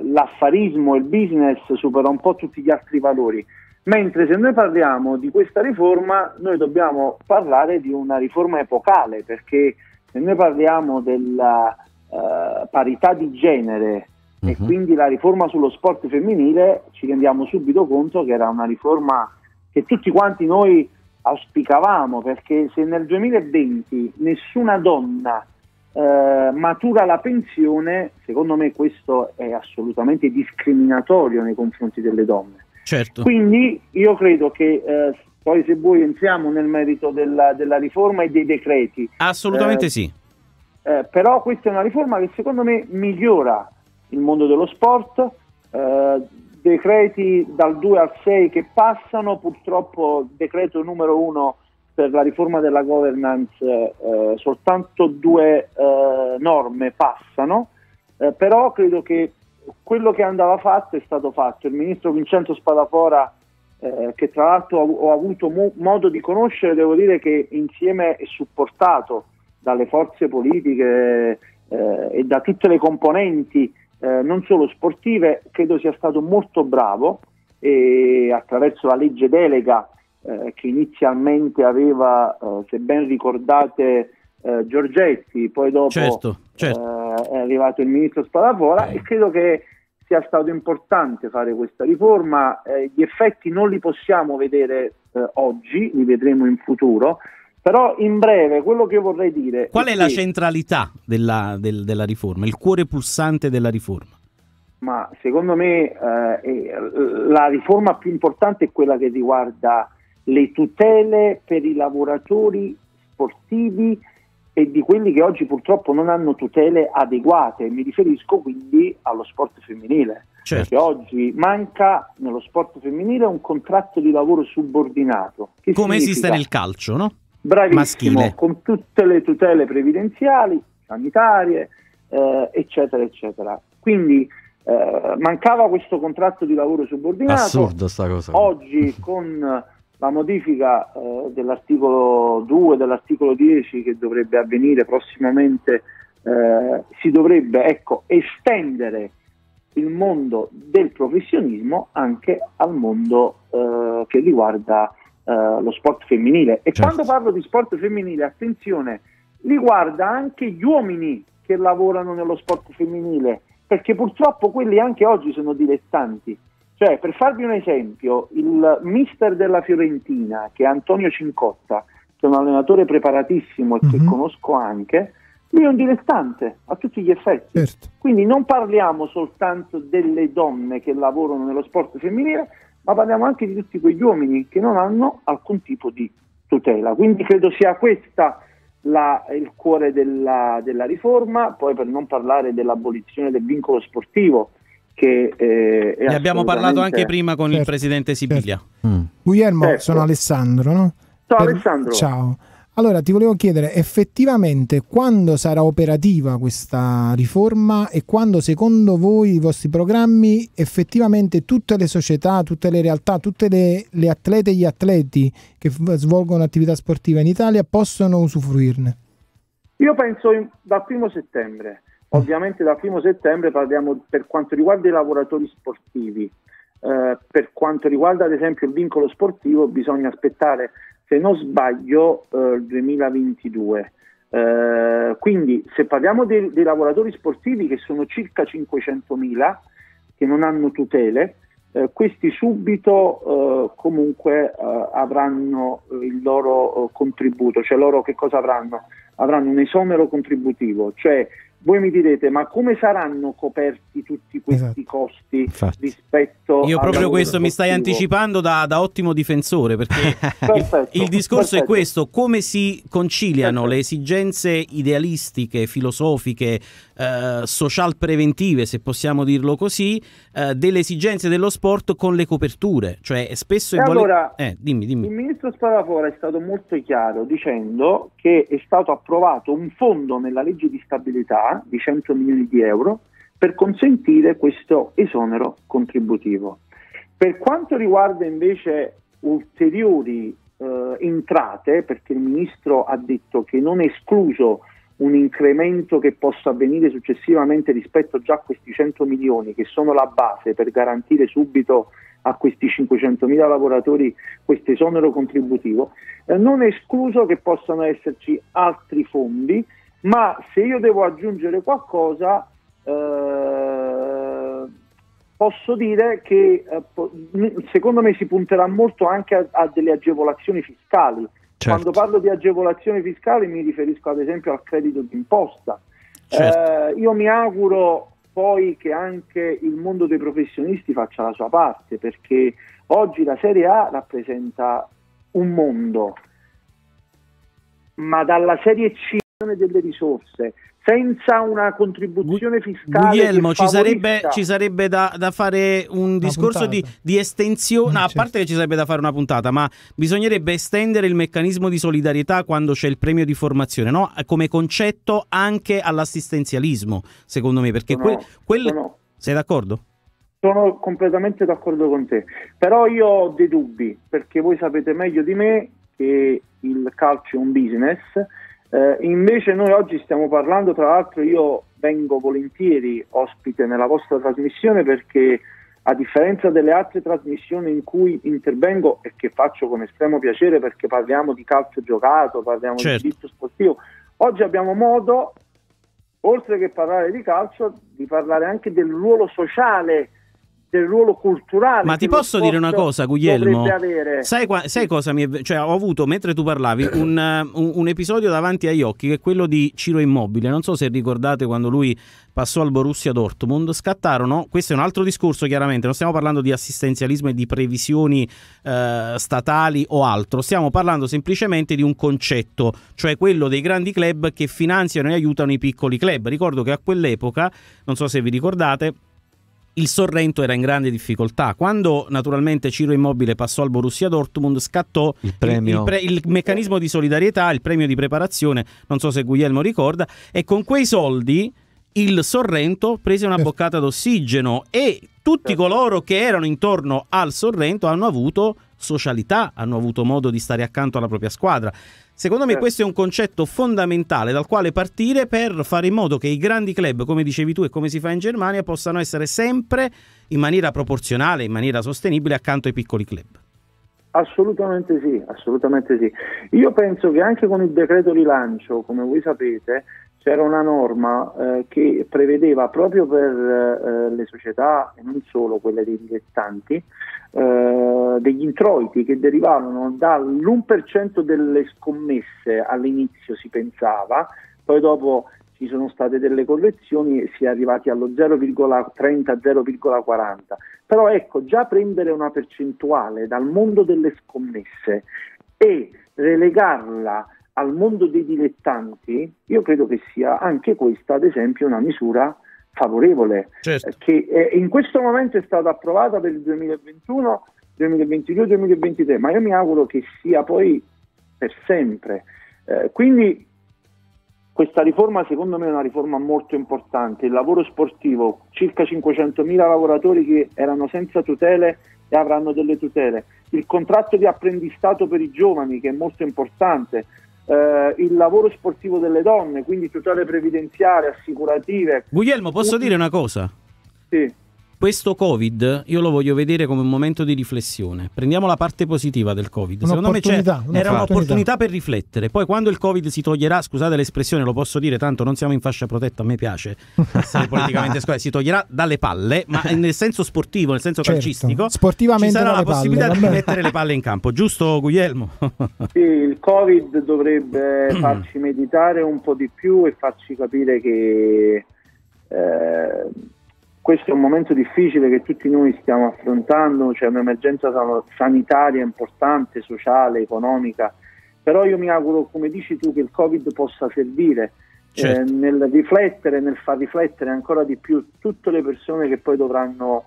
l'affarismo e il business supera un po' tutti gli altri valori. Mentre se noi parliamo di questa riforma, noi dobbiamo parlare di una riforma epocale, perché se noi parliamo della, eh, parità di genere Mhm. e quindi la riforma sullo sport femminile, ci rendiamo subito conto che era una riforma che tutti quanti noi auspicavamo, perché se nel 2020 nessuna donna eh, matura la pensione, secondo me questo è assolutamente discriminatorio nei confronti delle donne. Certo. Quindi io credo che eh, poi se vuoi entriamo nel merito della, della riforma e dei decreti. Assolutamente Eh, sì. eh, però questa è una riforma che secondo me migliora il mondo dello sport. eh, decreti dal 2 al 6 che passano, purtroppo decreto numero 1 per la riforma della governance, eh, soltanto due eh, norme passano, eh, però credo che quello che andava fatto è stato fatto. Il ministro Vincenzo Spadafora, eh, che tra l'altro ho, ho avuto mo- modo di conoscere, devo dire che insieme è supportato dalle forze politiche eh, e da tutte le componenti, eh, non solo sportive, credo sia stato molto bravo e attraverso la legge delega eh, che inizialmente aveva, eh, se ben ricordate, eh, Giorgetti, poi dopo Certo, certo. eh, è arrivato il ministro Spadafora e credo che sia stato importante fare questa riforma. Eh, gli effetti non li possiamo vedere eh, oggi, li vedremo in futuro, però in breve quello che vorrei dire... Qual è la che- centralità della, del- della riforma, il cuore pulsante della riforma? ma secondo me eh, la riforma più importante è quella che riguarda le tutele per i lavoratori sportivi e di quelli che oggi purtroppo non hanno tutele adeguate. Mi riferisco quindi allo sport femminile. Certo. Perché oggi manca nello sport femminile un contratto di lavoro subordinato. Che Come esiste significa? nel calcio, no? Bravissimo, maschile. con tutte le tutele previdenziali, sanitarie, eh, eccetera, eccetera. Quindi eh, mancava questo contratto di lavoro subordinato. Assurdo sta cosa. Oggi con la modifica eh, dell'articolo 2, dell'articolo 10 che dovrebbe avvenire prossimamente, eh, si dovrebbe ecco, estendere il mondo del professionismo anche al mondo eh, che riguarda eh, lo sport femminile. E Certo. quando parlo di sport femminile, attenzione, riguarda anche gli uomini che lavorano nello sport femminile, perché purtroppo quelli anche oggi sono dilettanti. Cioè, per farvi un esempio, il mister della Fiorentina, che è Antonio Cincotta, che è un allenatore preparatissimo e che Mhm. conosco anche, lui è un dilettante a tutti gli effetti. Certo. Quindi non parliamo soltanto delle donne che lavorano nello sport femminile, ma parliamo anche di tutti quegli uomini che non hanno alcun tipo di tutela. Quindi credo sia questa la- il cuore della, della riforma, poi per non parlare dell'abolizione del vincolo sportivo, che eh, è Ne abbiamo parlato anche prima con il Certo, presidente Sibilia. Guglielmo, Certo. sono Alessandro, no? Ciao Per- Alessandro. Ciao. Allora, ti volevo chiedere effettivamente quando sarà operativa questa riforma e quando secondo voi i vostri programmi effettivamente tutte le società, tutte le realtà, tutte le, le atlete e gli atleti che svolgono attività sportiva in Italia possono usufruirne? Io penso in- dal primo settembre. Ovviamente dal primo settembre parliamo per quanto riguarda i lavoratori sportivi. Eh, per quanto riguarda ad esempio il vincolo sportivo bisogna aspettare, se non sbaglio, eh, il 2022. Eh, quindi se parliamo dei, dei lavoratori sportivi che sono circa 500.000 che non hanno tutele, eh, questi subito eh, comunque eh, avranno il loro contributo, cioè loro che cosa avranno? Avranno un esonero contributivo, cioè voi mi direte ma come saranno coperti tutti questi costi rispetto Io proprio questo mi stai anticipando da, da ottimo difensore perché il, Perfetto, il discorso è perfetto. questo, come si conciliano le esigenze idealistiche, filosofiche, eh, social preventive, se possiamo dirlo così, eh, delle esigenze dello sport con le coperture, cioè spesso E e vole- allora, eh, dimmi, dimmi. Il ministro Spadafora è stato molto chiaro dicendo che è stato approvato un fondo nella legge di stabilità di 100 milioni di euro per consentire questo esonero contributivo. Per quanto riguarda invece ulteriori eh, entrate, perché il ministro ha detto che non è escluso un incremento che possa avvenire successivamente rispetto già a questi 100 milioni che sono la base per garantire subito a questi 500.000 lavoratori questo esonero contributivo, eh, non è escluso che possano esserci altri fondi ma se io devo aggiungere qualcosa, eh, posso dire che eh, secondo me si punterà molto anche a, a delle agevolazioni fiscali. Certo. Quando parlo di agevolazioni fiscali mi riferisco ad esempio al credito d'imposta. Certo. Eh, io mi auguro poi che anche il mondo dei professionisti faccia la sua parte, perché oggi la Serie A rappresenta un mondo, ma dalla Serie C delle risorse senza una contribuzione fiscale. Guglielmo, ci sarebbe, ci sarebbe da, da, fare un discorso di, di, estensione, no, a certo. parte che ci sarebbe da fare una puntata, ma bisognerebbe estendere il meccanismo di solidarietà quando c'è il premio di formazione, no? come concetto anche all'assistenzialismo, secondo me, perché sono, que, quel... sono, sei d'accordo? Sono completamente d'accordo con te, però io ho dei dubbi, perché voi sapete meglio di me che il calcio è un business eh, invece noi oggi stiamo parlando, tra l'altro io vengo volentieri ospite nella vostra trasmissione perché a differenza delle altre trasmissioni in cui intervengo e che faccio con estremo piacere perché parliamo di calcio giocato, parliamo certo. di diritto sportivo, oggi abbiamo modo, oltre che parlare di calcio, di parlare anche del ruolo sociale del ruolo culturale. Ma ti posso dire una cosa, Guglielmo? Sai, qua, sai, cosa mi è, cioè, ho avuto mentre tu parlavi un, un, un, episodio davanti agli occhi che è quello di Ciro Immobile. Non so se ricordate quando lui passò al Borussia Dortmund. Scattarono, questo è un altro discorso, chiaramente. Non stiamo parlando di assistenzialismo e di previsioni eh, statali o altro. Stiamo parlando semplicemente di un concetto, cioè quello dei grandi club che finanziano e aiutano i piccoli club. Ricordo che a quell'epoca, non so se vi ricordate il Sorrento era in grande difficoltà. Quando naturalmente Ciro Immobile passò al Borussia Dortmund, scattò il, il, il, pre, il, meccanismo di solidarietà, il premio di preparazione, non so se Guglielmo ricorda, e con quei soldi il Sorrento prese una boccata d'ossigeno e tutti coloro che erano intorno al Sorrento hanno avuto socialità, hanno avuto modo di stare accanto alla propria squadra. Secondo me questo è un concetto fondamentale dal quale partire per fare in modo che i grandi club, come dicevi tu e come si fa in Germania, possano essere sempre in maniera proporzionale, in maniera sostenibile accanto ai piccoli club. Assolutamente sì, assolutamente sì. Io penso che anche con il decreto rilancio, come voi sapete, c'era una norma eh, che prevedeva proprio per eh, le società, e non solo quelle dei dilettanti, eh, degli introiti che derivavano dall'1% delle scommesse all'inizio si pensava, poi dopo ci sono state delle correzioni e si è arrivati allo 0,30-0,40. Però ecco, già prendere una percentuale dal mondo delle scommesse e relegarla al mondo dei dilettanti, io credo che sia anche questa, ad esempio, una misura favorevole certo. Eh, che eh, in questo momento è stata approvata per il 2021, 2022, 2023, ma io mi auguro che sia poi per sempre. Eh, quindi questa riforma secondo me è una riforma molto importante. Il lavoro sportivo, circa 500.000 lavoratori che erano senza tutele e avranno delle tutele. Il contratto di apprendistato per i giovani che è molto importante eh, il lavoro sportivo delle donne, quindi tutele previdenziali, assicurative. Guglielmo, posso dire una cosa? Sì questo Covid io lo voglio vedere come un momento di riflessione. Prendiamo la parte positiva del Covid. Secondo me era un'opportunità per riflettere. Poi quando il Covid si toglierà, scusate l'espressione, lo posso dire, tanto non siamo in fascia protetta, a me piace essere politicamente scorretto, si toglierà dalle palle, ma nel senso sportivo, nel senso certo. calcistico, Sportivamente ci sarà la possibilità palle, di mettere le palle in campo, giusto Guglielmo? sì, il Covid dovrebbe farci meditare un po' di più e farci capire che eh, questo è un momento difficile che tutti noi stiamo affrontando, c'è un'emergenza sanitaria importante, sociale, economica, però io mi auguro, come dici tu, che il Covid possa servire eh, certo. eh, nel riflettere, nel far riflettere ancora di più tutte le persone che poi dovranno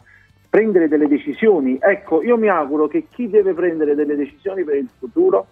prendere delle decisioni. Ecco, io mi auguro che chi deve prendere delle decisioni per il futuro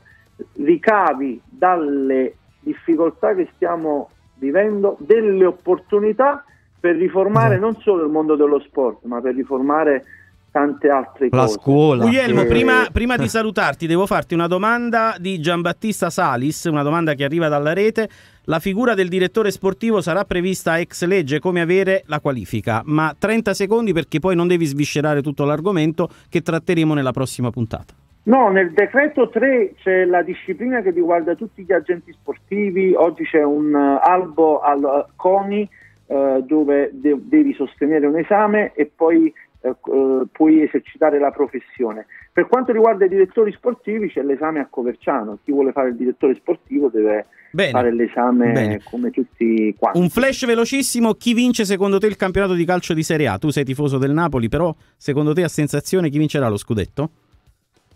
ricavi dalle difficoltà che stiamo vivendo delle opportunità per riformare esatto. non solo il mondo dello sport, ma per riformare tante altre la cose. scuola. Guglielmo, e... prima, prima, di salutarti, devo farti una domanda di Giambattista Salis, una domanda che arriva dalla rete. La figura del direttore sportivo sarà prevista ex legge come avere la qualifica, ma 30 secondi perché poi non devi sviscerare tutto l'argomento che tratteremo nella prossima puntata. No, nel decreto 3 c'è la disciplina che riguarda tutti gli agenti sportivi, oggi c'è un uh, albo al CONI uh, dove de- devi sostenere un esame e poi puoi esercitare la professione. Per quanto riguarda i direttori sportivi c'è l'esame a Coverciano, chi vuole fare il direttore sportivo deve Bene. fare l'esame Bene. come tutti quanti. Un flash velocissimo, chi vince secondo te il campionato di calcio di Serie A? Tu sei tifoso del Napoli, però secondo te a sensazione chi vincerà lo scudetto?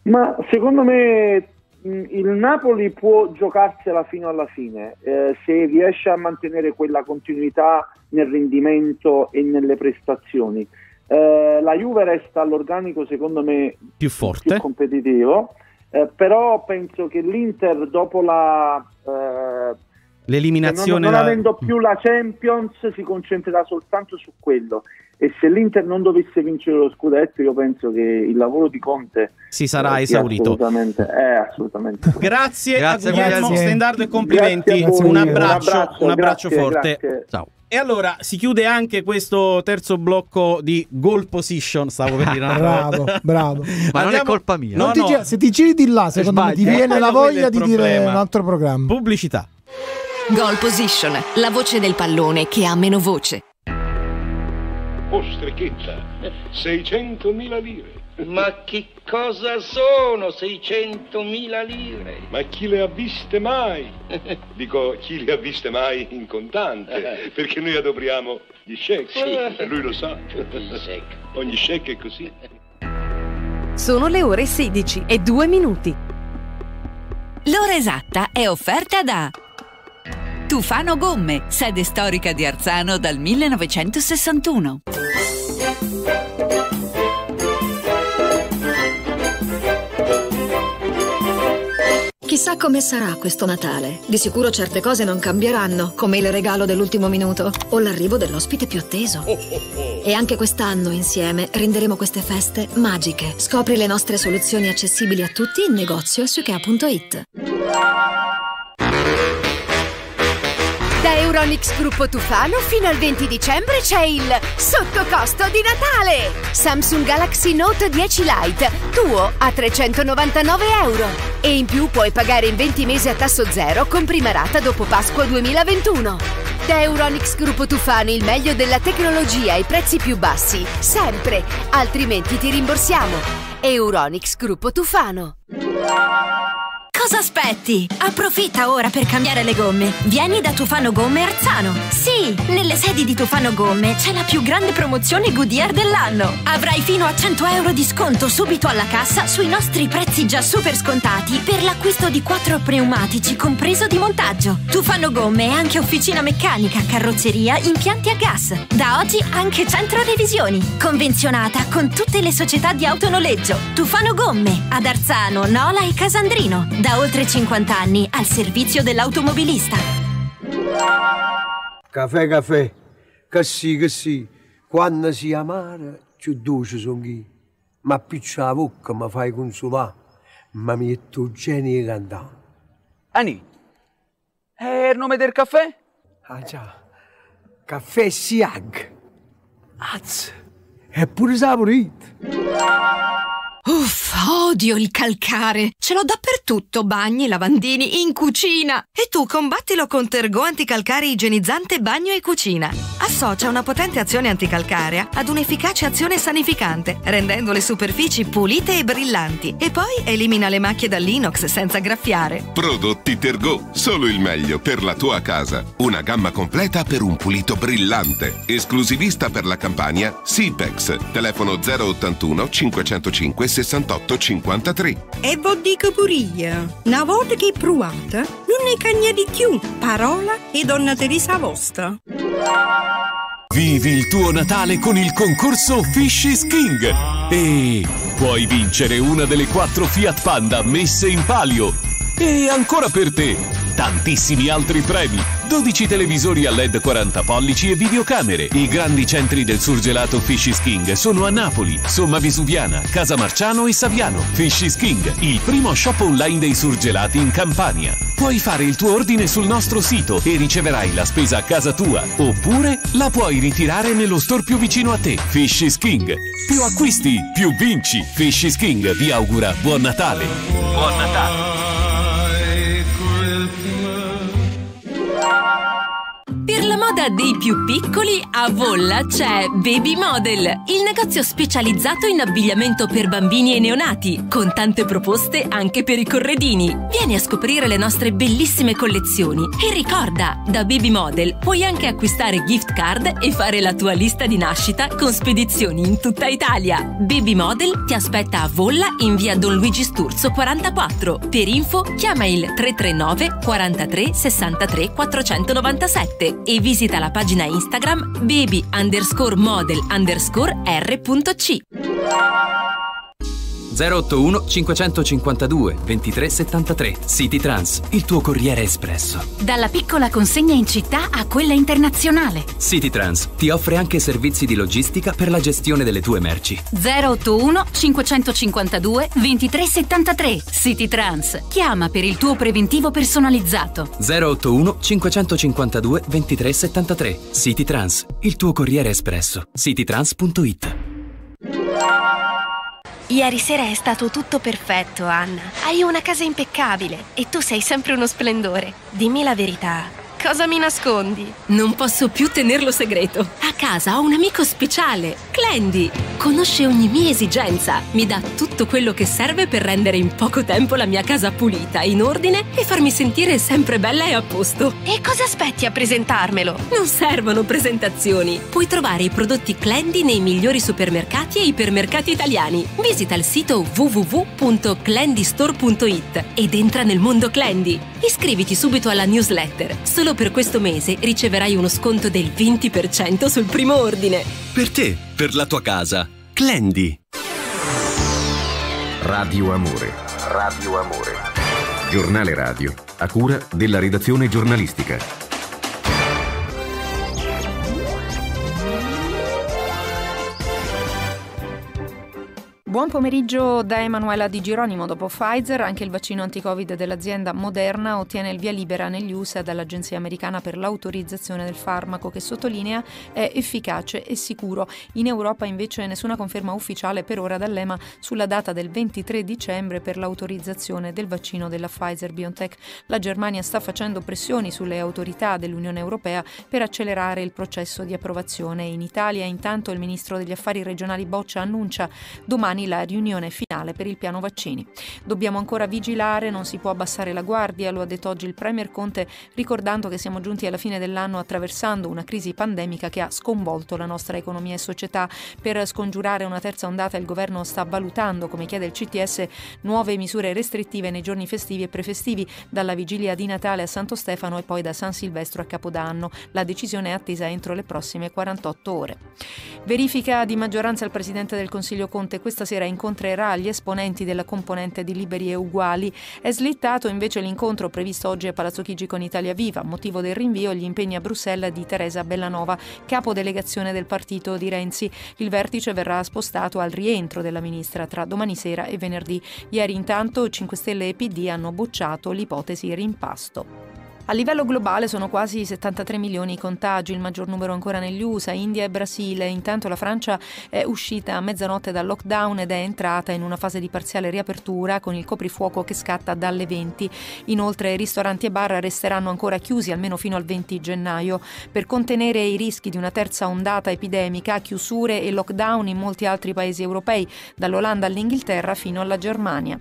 Ma secondo me il Napoli può giocarsela fino alla fine eh, se riesce a mantenere quella continuità nel rendimento e nelle prestazioni. Eh, la Juve resta all'organico secondo me più forte, più competitivo, eh, però penso che l'Inter dopo la eh, l'eliminazione non, non avendo più la Champions si concentrerà soltanto su quello e se l'Inter non dovesse vincere lo scudetto io penso che il lavoro di Conte si sarà eh, esaurito assolutamente, eh, assolutamente. grazie, grazie a Guglielmo Stendardo e complimenti un abbraccio, un abbraccio, un abbraccio grazie, forte grazie. ciao e allora si chiude anche questo terzo blocco di goal position. Stavo per dire bravo, bravo. Ma Andiamo... non è colpa mia. No, ti no. se ti giri di là, secondo me ti viene la voglia di problema. dire un altro programma. Pubblicità. Goal position, la voce del pallone che ha meno voce. Ostrechetta, 600.000 lire. Ma che cosa sono 600.000 lire? Ma chi le ha viste mai? Dico, chi le ha viste mai in contante? Eh. Perché noi adopriamo gli check. Sì. Lui lo sa. Ogni check è così. Sono le ore 16 e 2 minuti. L'ora esatta è offerta da Tufano Gomme, sede storica di Arzano dal 1961. Chissà come sarà questo Natale. Di sicuro certe cose non cambieranno, come il regalo dell'ultimo minuto o l'arrivo dell'ospite più atteso. E anche quest'anno insieme renderemo queste feste magiche. Scopri le nostre soluzioni accessibili a tutti in negozio e su ikea.it. Da Euronix Gruppo Tufano fino al 20 dicembre c'è il sottocosto di Natale! Samsung Galaxy Note 10 Lite, tuo a 399 euro. E in più puoi pagare in 20 mesi a tasso zero con prima rata dopo Pasqua 2021. Da Euronix Gruppo Tufano il meglio della tecnologia ai prezzi più bassi, sempre, altrimenti ti rimborsiamo. Euronix Gruppo Tufano. Cosa aspetti? Approfitta ora per cambiare le gomme. Vieni da Tufano Gomme Arzano. Sì, nelle sedi di Tufano Gomme c'è la più grande promozione Goodyear dell'anno. Avrai fino a 100 euro di sconto subito alla cassa sui nostri prezzi già super scontati per l'acquisto di quattro pneumatici compreso di montaggio. Tufano Gomme è anche officina meccanica, carrozzeria, impianti a gas. Da oggi anche centro revisioni. Convenzionata con tutte le società di autonoleggio. Tufano Gomme ad Arzano, Nola e Casandrino. Da oltre 50 anni al servizio dell'automobilista. Caffè, caffè, che sì, che sì, quando si amare, più dolce sono chi. Ma più c'è la bocca mi fai consolare, ma mi metto genio cantare. Ani, è il nome del caffè? Ah già, caffè Siag. Az, è pure saporito. Uff, odio il calcare. Ce l'ho dappertutto, bagni, lavandini, in cucina. E tu combattilo con Tergo anticalcare igienizzante bagno e cucina. Associa una potente azione anticalcarea ad un'efficace azione sanificante, rendendo le superfici pulite e brillanti. E poi elimina le macchie dall'inox senza graffiare. Prodotti Tergo, solo il meglio per la tua casa. Una gamma completa per un pulito brillante. Esclusivista per la campagna Sipex. Telefono 081 505 68 53. E vo dico pure io, una volta che provate, non ne cagna di più. Parola e donna Teresa vostra. Vivi il tuo Natale con il concorso Fishy King e puoi vincere una delle quattro Fiat Panda messe in palio E ancora per te, tantissimi altri premi. 12 televisori a LED 40 pollici e videocamere. I grandi centri del surgelato Fishy King sono a Napoli, Somma Vesuviana, Casa Marciano e Saviano. Fishy King, il primo shop online dei surgelati in Campania. Puoi fare il tuo ordine sul nostro sito e riceverai la spesa a casa tua. Oppure la puoi ritirare nello store più vicino a te. Fishy King. Più acquisti, più vinci. Fishy King vi augura buon Natale. Buon Natale. Moda dei più piccoli, a Volla c'è Baby Model, il negozio specializzato in abbigliamento per bambini e neonati, con tante proposte anche per i corredini. Vieni a scoprire le nostre bellissime collezioni e ricorda, da Baby Model puoi anche acquistare gift card e fare la tua lista di nascita con spedizioni in tutta Italia. Baby Model ti aspetta a Volla in via Don Luigi Sturzo 44. Per info chiama il 339 43 63 497 e visita la pagina Instagram baby underscore model underscore r.c. 081 552 2373 City Trans, il tuo corriere espresso. Dalla piccola consegna in città a quella internazionale. City Trans ti offre anche servizi di logistica per la gestione delle tue merci. 081 552 2373 City Trans. Chiama per il tuo preventivo personalizzato. 081 552 2373 City Trans, il tuo corriere espresso. citytrans.it Ieri sera è stato tutto perfetto, Anna. Hai una casa impeccabile e tu sei sempre uno splendore. Dimmi la verità. Cosa mi nascondi? Non posso più tenerlo segreto. A casa ho un amico speciale, Clandy. Conosce ogni mia esigenza, mi dà tutto quello che serve per rendere in poco tempo la mia casa pulita, in ordine e farmi sentire sempre bella e a posto. E cosa aspetti a presentarmelo? Non servono presentazioni. Puoi trovare i prodotti Clandy nei migliori supermercati e ipermercati italiani. Visita il sito www.clandystore.it ed entra nel mondo Clandy. Iscriviti subito alla newsletter. Solo per questo mese riceverai uno sconto del 20% sul primo ordine. Per te, per la tua casa. Clendi. Radio Amore. Radio Amore. Giornale radio a cura della redazione giornalistica. Buon pomeriggio da Emanuela Di Gironimo. Dopo Pfizer, anche il vaccino anti-Covid dell'azienda Moderna ottiene il via libera negli USA dall'Agenzia americana per l'autorizzazione del farmaco, che sottolinea è efficace e sicuro. In Europa invece nessuna conferma ufficiale per ora dall'EMA sulla data del 23 dicembre per l'autorizzazione del vaccino della Pfizer BioNTech. La Germania sta facendo pressioni sulle autorità dell'Unione Europea per accelerare il processo di approvazione. In Italia, intanto, il ministro degli affari regionali Boccia annuncia domani la riunione finale per il piano vaccini. Dobbiamo ancora vigilare, non si può abbassare la guardia, lo ha detto oggi il Premier Conte, ricordando che siamo giunti alla fine dell'anno attraversando una crisi pandemica che ha sconvolto la nostra economia e società. Per scongiurare una terza ondata il governo sta valutando, come chiede il CTS, nuove misure restrittive nei giorni festivi e prefestivi, dalla vigilia di Natale a Santo Stefano e poi da San Silvestro a Capodanno. La decisione è attesa entro le prossime 48 ore. Verifica di maggioranza al Presidente del Consiglio Conte questa sera incontrerà gli esponenti della componente di Liberi e Uguali. È slittato invece l'incontro previsto oggi a Palazzo Chigi con Italia Viva, motivo del rinvio gli impegni a Bruxelles di Teresa Bellanova, capo delegazione del partito di Renzi. Il vertice verrà spostato al rientro della ministra tra domani sera e venerdì. Ieri intanto 5 Stelle e PD hanno bocciato l'ipotesi rimpasto. A livello globale sono quasi 73 milioni i contagi, il maggior numero ancora negli USA, India e Brasile. Intanto la Francia è uscita a mezzanotte dal lockdown ed è entrata in una fase di parziale riapertura con il coprifuoco che scatta dalle 20. Inoltre ristoranti e bar resteranno ancora chiusi almeno fino al 20 gennaio. Per contenere i rischi di una terza ondata epidemica, chiusure e lockdown in molti altri paesi europei, dall'Olanda all'Inghilterra fino alla Germania.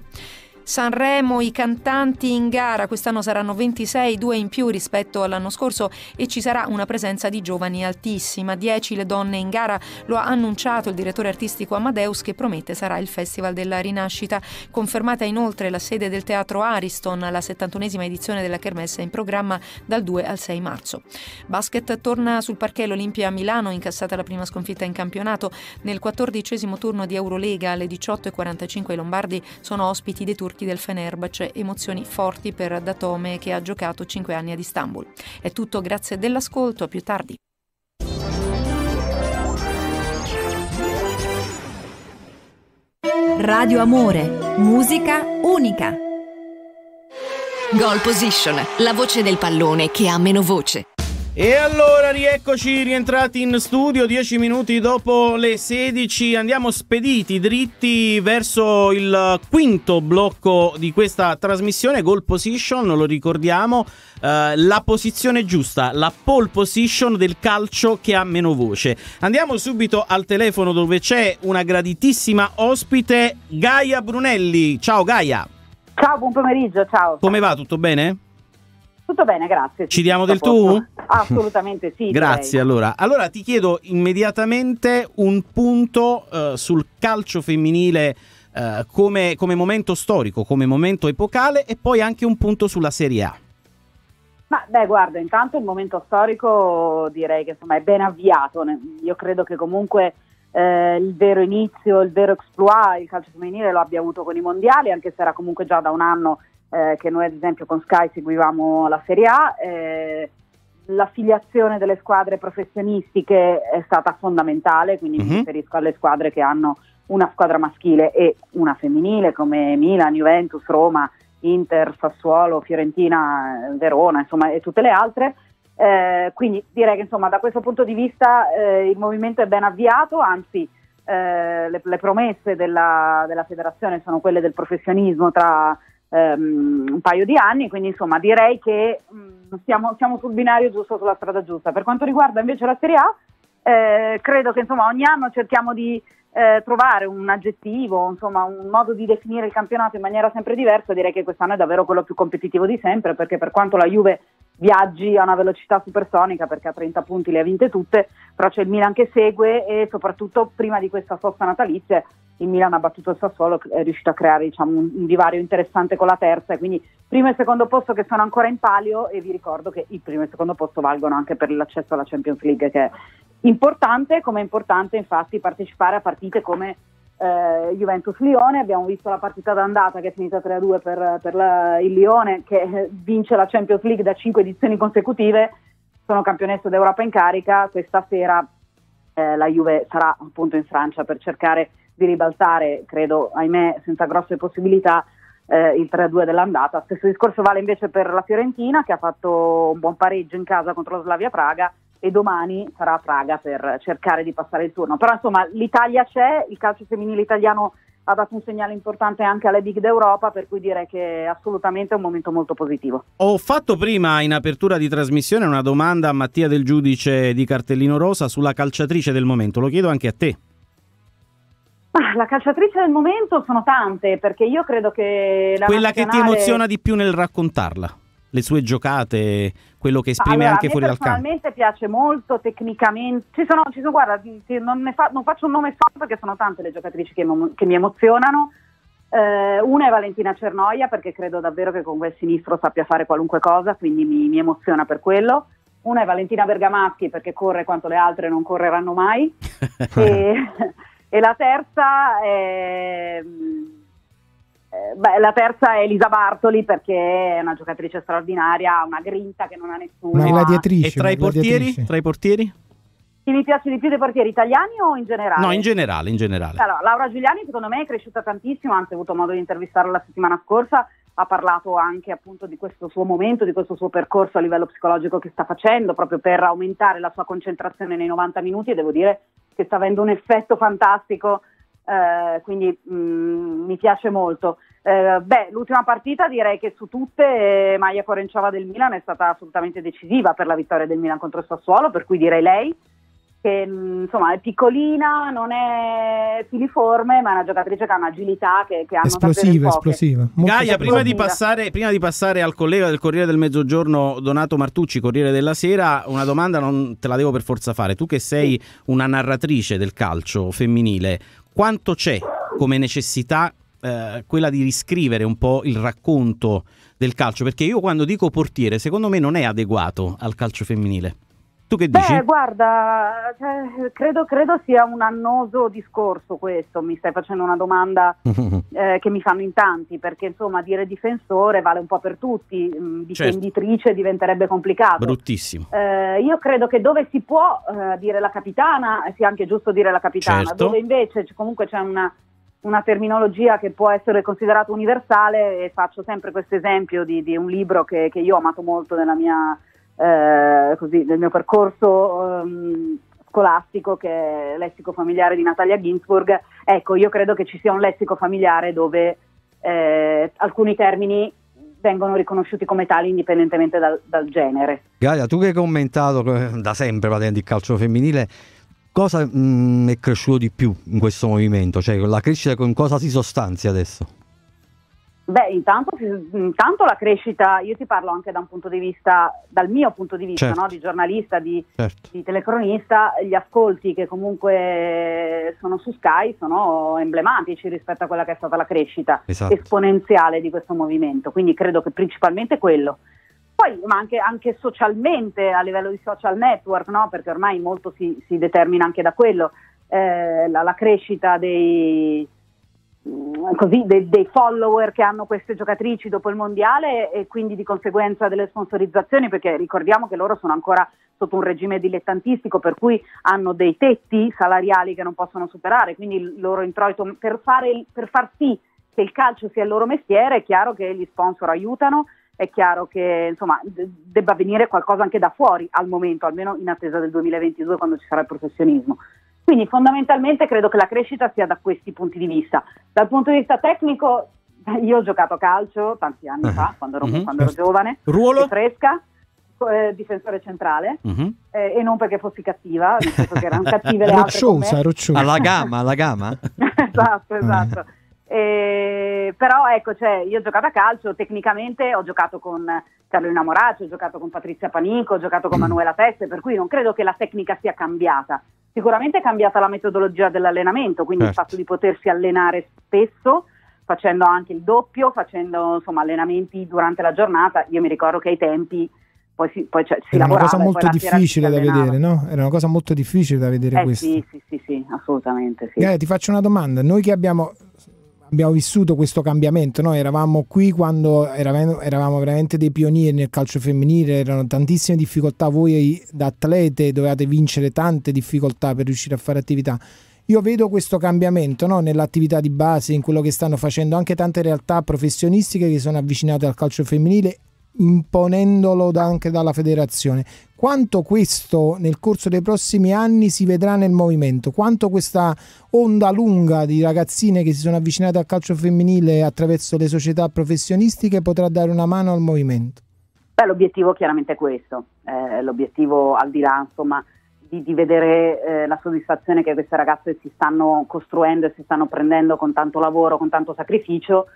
Sanremo, i cantanti in gara, quest'anno saranno 26, due in più rispetto all'anno scorso e ci sarà una presenza di giovani altissima, 10 le donne in gara, lo ha annunciato il direttore artistico Amadeus che promette sarà il Festival della Rinascita. Confermata inoltre la sede del teatro Ariston, la 71esima edizione della Kermesse in programma dal 2 al 6 marzo. Basket torna sul parquet l'Olimpia a Milano, incassata la prima sconfitta in campionato. Nel quattordicesimo turno di Eurolega alle 18.45 i Lombardi sono ospiti dei turchi turchi del Fenerbahce, emozioni forti per Datome che ha giocato 5 anni ad Istanbul. È tutto, grazie dell'ascolto, a più tardi. Radio Amore, musica unica. Goal Position, la voce del pallone che ha meno voce. E allora rieccoci rientrati in studio, 10 minuti dopo le 16, andiamo spediti dritti verso il quinto blocco di questa trasmissione, goal position, lo ricordiamo, eh, la posizione giusta, la pole position del calcio che ha meno voce. Andiamo subito al telefono dove c'è una graditissima ospite, Gaia Brunelli. Ciao Gaia. Ciao, buon pomeriggio, ciao. Come va? Tutto bene? Tutto bene, grazie. Ci diamo del tu? Assolutamente sì. Grazie allora. Allora ti chiedo immediatamente un punto eh, sul calcio femminile eh, come, come momento storico, come momento epocale e poi anche un punto sulla Serie A. Ma beh, guarda, intanto il momento storico direi che insomma è ben avviato. Io credo che comunque eh, il vero inizio, il vero exploit, il calcio femminile lo abbia avuto con i mondiali, anche se era comunque già da un anno eh, che noi ad esempio con Sky seguivamo la Serie A. eh, l'affiliazione delle squadre professionistiche è stata fondamentale, quindi mi Mhm. riferisco alle squadre che hanno una squadra maschile e una femminile come Milan, Juventus, Roma, Inter, Sassuolo, Fiorentina, Verona, insomma, e tutte le altre. Eh, quindi direi che insomma da questo punto di vista eh, il movimento è ben avviato, anzi eh, le, le promesse della, della federazione sono quelle del professionismo tra ehm, un paio di anni, quindi insomma direi che mh, siamo, siamo sul binario giusto, sulla strada giusta. Per quanto riguarda invece la Serie A, eh, credo che insomma ogni anno cerchiamo di eh, trovare un aggettivo, insomma un modo di definire il campionato in maniera sempre diversa, direi che quest'anno è davvero quello più competitivo di sempre, perché per quanto la Juve viaggi a una velocità supersonica, perché a 30 punti le ha vinte tutte, però c'è il Milan che segue e soprattutto prima di questa sosta natalizia il Milan ha battuto il Sassuolo, è riuscito a creare diciamo, un, divario interessante con la terza. E quindi primo e secondo posto che sono ancora in palio e vi ricordo che il primo e secondo posto valgono anche per l'accesso alla Champions League che è importante, come è importante infatti partecipare a partite come eh, Juventus-Lione, abbiamo visto la partita d'andata che è finita 3-2 per, per la- il Lione che eh, vince la Champions League da 5 edizioni consecutive, sono campionessa d'Europa in carica, questa sera eh, la Juve sarà appunto in Francia per cercare di ribaltare, credo, ahimè, senza grosse possibilità, eh, il 3-2 dell'andata. Stesso discorso vale invece per la Fiorentina che ha fatto un buon pareggio in casa contro la Slavia Praga e domani sarà a Praga per cercare di passare il turno. Però insomma l'Italia c'è, il calcio femminile italiano ha dato un segnale importante anche alle big d'Europa, per cui direi che è assolutamente un momento molto positivo. Ho fatto prima in apertura di trasmissione una domanda a Mattia del giudice di Cartellino Rosa sulla calciatrice del momento, lo chiedo anche a te. La calciatrice del momento sono tante, perché io credo che la Quella che ti nazionale- emoziona di più nel raccontarla, le sue giocate, quello che esprime Allora, anche fuori dal campo. personalmente piace molto tecnicamente. Ci sono, ci sono guarda, non, fa- non faccio un nome solo perché sono tante le giocatrici che, che mi emozionano. Eh, una è Valentina Cernoia perché credo davvero che con quel sinistro sappia fare qualunque cosa, quindi mi, mi emoziona per quello. Una è Valentina Bergamaschi perché corre quanto le altre non correranno mai. e, e la terza è. eh, beh, la terza è Elisa Bartoli perché è una giocatrice straordinaria, ha una grinta che non ha nessuno. Una gladiatrice. E tra i portieri? Tra i portieri? Chi mi piace di più dei portieri italiani o in generale? No, in generale, in generale. Allora, Laura Giuliani secondo me è cresciuta tantissimo, anzi ho avuto modo di intervistarla la settimana scorsa, ha parlato anche appunto di questo suo momento, di questo suo percorso a livello psicologico che sta facendo proprio per aumentare la sua concentrazione nei 90 minuti e devo dire che sta avendo un effetto fantastico, eh, quindi mm, mi piace molto. Eh, beh, l'ultima partita direi che su tutte eh, Maia Corenciova del Milan è stata assolutamente decisiva per la vittoria del Milan contro il Sassuolo, per cui direi lei che mh, insomma è piccolina, non è filiforme, ma è una giocatrice che ha un'agilità che, che hanno Esplosiva, esplosiva. Molto Gaia, prima di, passare, prima di passare al collega del Corriere del Mezzogiorno, Donato Martucci, Corriere della Sera, una domanda non te la devo per forza fare. Tu che sei una narratrice del calcio femminile, quanto c'è come necessità eh, quella di riscrivere un po' il racconto del calcio? Perché io quando dico portiere, secondo me non è adeguato al calcio femminile. Tu che dici? Beh, guarda, cioè, credo, credo sia un annoso discorso questo. Mi stai facendo una domanda eh, che mi fanno in tanti, perché insomma dire difensore vale un po' per tutti, mm, difenditrice diventerebbe complicato. Bruttissimo. Eh, io credo che dove si può eh, dire la capitana sia anche giusto dire la capitana, Certo. dove invece comunque c'è una, una terminologia che può essere considerata universale e faccio sempre questo esempio di, di un libro che, che io ho amato molto nella mia, eh, così, nel mio percorso ehm, scolastico che è Lessico familiare di Natalia Ginsburg. Ecco, io credo che ci sia un lessico familiare dove eh, alcuni termini vengono riconosciuti come tali indipendentemente dal, dal genere. Gaia, tu che hai commentato eh, da sempre praticamente il calcio femminile, cosa mh, è cresciuto di più in questo movimento? Cioè la crescita con cosa si sostanzia adesso? Beh, intanto, intanto la crescita, io ti parlo anche da un punto di vista, dal mio punto di vista, Certo. no? di giornalista, di, Certo. di telecronista, gli ascolti che comunque sono su Sky sono emblematici rispetto a quella che è stata la crescita Esatto. esponenziale di questo movimento, quindi credo che principalmente quello. Poi, ma anche, anche socialmente, a livello di social network, no? perché ormai molto si, si determina anche da quello, eh, la, la crescita dei, così, dei, dei follower che hanno queste giocatrici dopo il mondiale e quindi di conseguenza delle sponsorizzazioni, perché ricordiamo che loro sono ancora sotto un regime dilettantistico per cui hanno dei tetti salariali che non possono superare, quindi il loro introito per, fare per far sì che il calcio sia il loro mestiere è chiaro che gli sponsor aiutano, è chiaro che insomma de- debba venire qualcosa anche da fuori al momento, almeno in attesa del 2022 quando ci sarà il professionismo. Quindi fondamentalmente credo che la crescita sia da questi punti di vista. Dal punto di vista tecnico, io ho giocato a calcio tanti anni fa, quando ero, Mhm. quando ero giovane, Ruolo? fresca, eh, difensore centrale, Mhm. eh, e non perché fossi cattiva, nel senso che erano cattive le altre con me. Rocciosa, rocciosa. Alla gama, alla gama? esatto, esatto. Eh, però ecco, cioè, io ho giocato a calcio, tecnicamente ho giocato con Carolina Moraccio, ho giocato con Patrizia Panico, ho giocato con Manuela Teste, per cui non credo che la tecnica sia cambiata. Sicuramente è cambiata la metodologia dell'allenamento, quindi Certo. il fatto di potersi allenare spesso, facendo anche il doppio, facendo insomma allenamenti durante la giornata. Io mi ricordo che ai tempi poi si, poi, cioè, si Era una cosa molto difficile da vedere, no? Era una cosa molto difficile da vedere Eh questo. sì, sì, sì, sì, assolutamente sì. Gaia, ti faccio una domanda. Noi che abbiamo, abbiamo vissuto questo cambiamento, noi eravamo qui quando eravamo, eravamo veramente dei pionieri nel calcio femminile, erano tantissime difficoltà, voi da atlete dovevate vincere tante difficoltà per riuscire a fare attività. Io vedo questo cambiamento no? nell'attività di base, in quello che stanno facendo anche tante realtà professionistiche che sono avvicinate al calcio femminile, imponendolo da- anche dalla federazione. Quanto questo nel corso dei prossimi anni si vedrà nel movimento? Quanto questa onda lunga di ragazzine che si sono avvicinate al calcio femminile attraverso le società professionistiche potrà dare una mano al movimento? Beh, l'obiettivo chiaramente è questo, Eh, l'obiettivo al di là insomma, di, di vedere eh, la soddisfazione che queste ragazze si stanno costruendo e si stanno prendendo con tanto lavoro, con tanto sacrificio,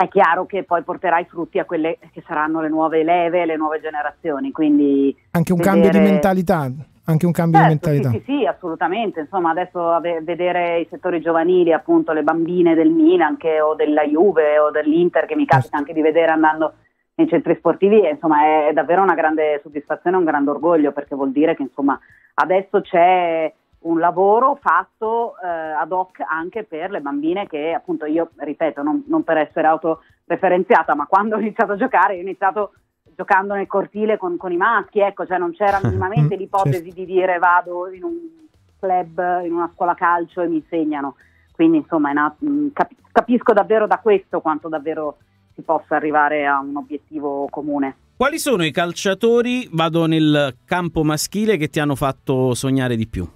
è chiaro che poi porterà i frutti a quelle che saranno le nuove leve, le nuove generazioni. Quindi Anche un vedere- cambio di mentalità, anche un cambio Certo, di mentalità. Sì, sì, sì, assolutamente. Insomma, adesso vedere i settori giovanili, appunto le bambine del Milan che- o della Juve o dell'Inter, che mi Certo. capita anche di vedere andando nei centri sportivi, e, insomma, è, è davvero una grande soddisfazione, un grande orgoglio, perché vuol dire che insomma, adesso c'è un lavoro fatto eh, ad hoc anche per le bambine che appunto io ripeto non, non per essere autoreferenziata ma quando ho iniziato a giocare ho iniziato giocando nel cortile con, con i maschi ecco cioè non c'era minimamente l'ipotesi di dire vado in un club in una scuola calcio e mi insegnano. Quindi insomma mh, cap- capisco davvero da questo quanto davvero si possa arrivare a un obiettivo comune. Quali sono i calciatori, vado nel campo maschile, che ti hanno fatto sognare di più?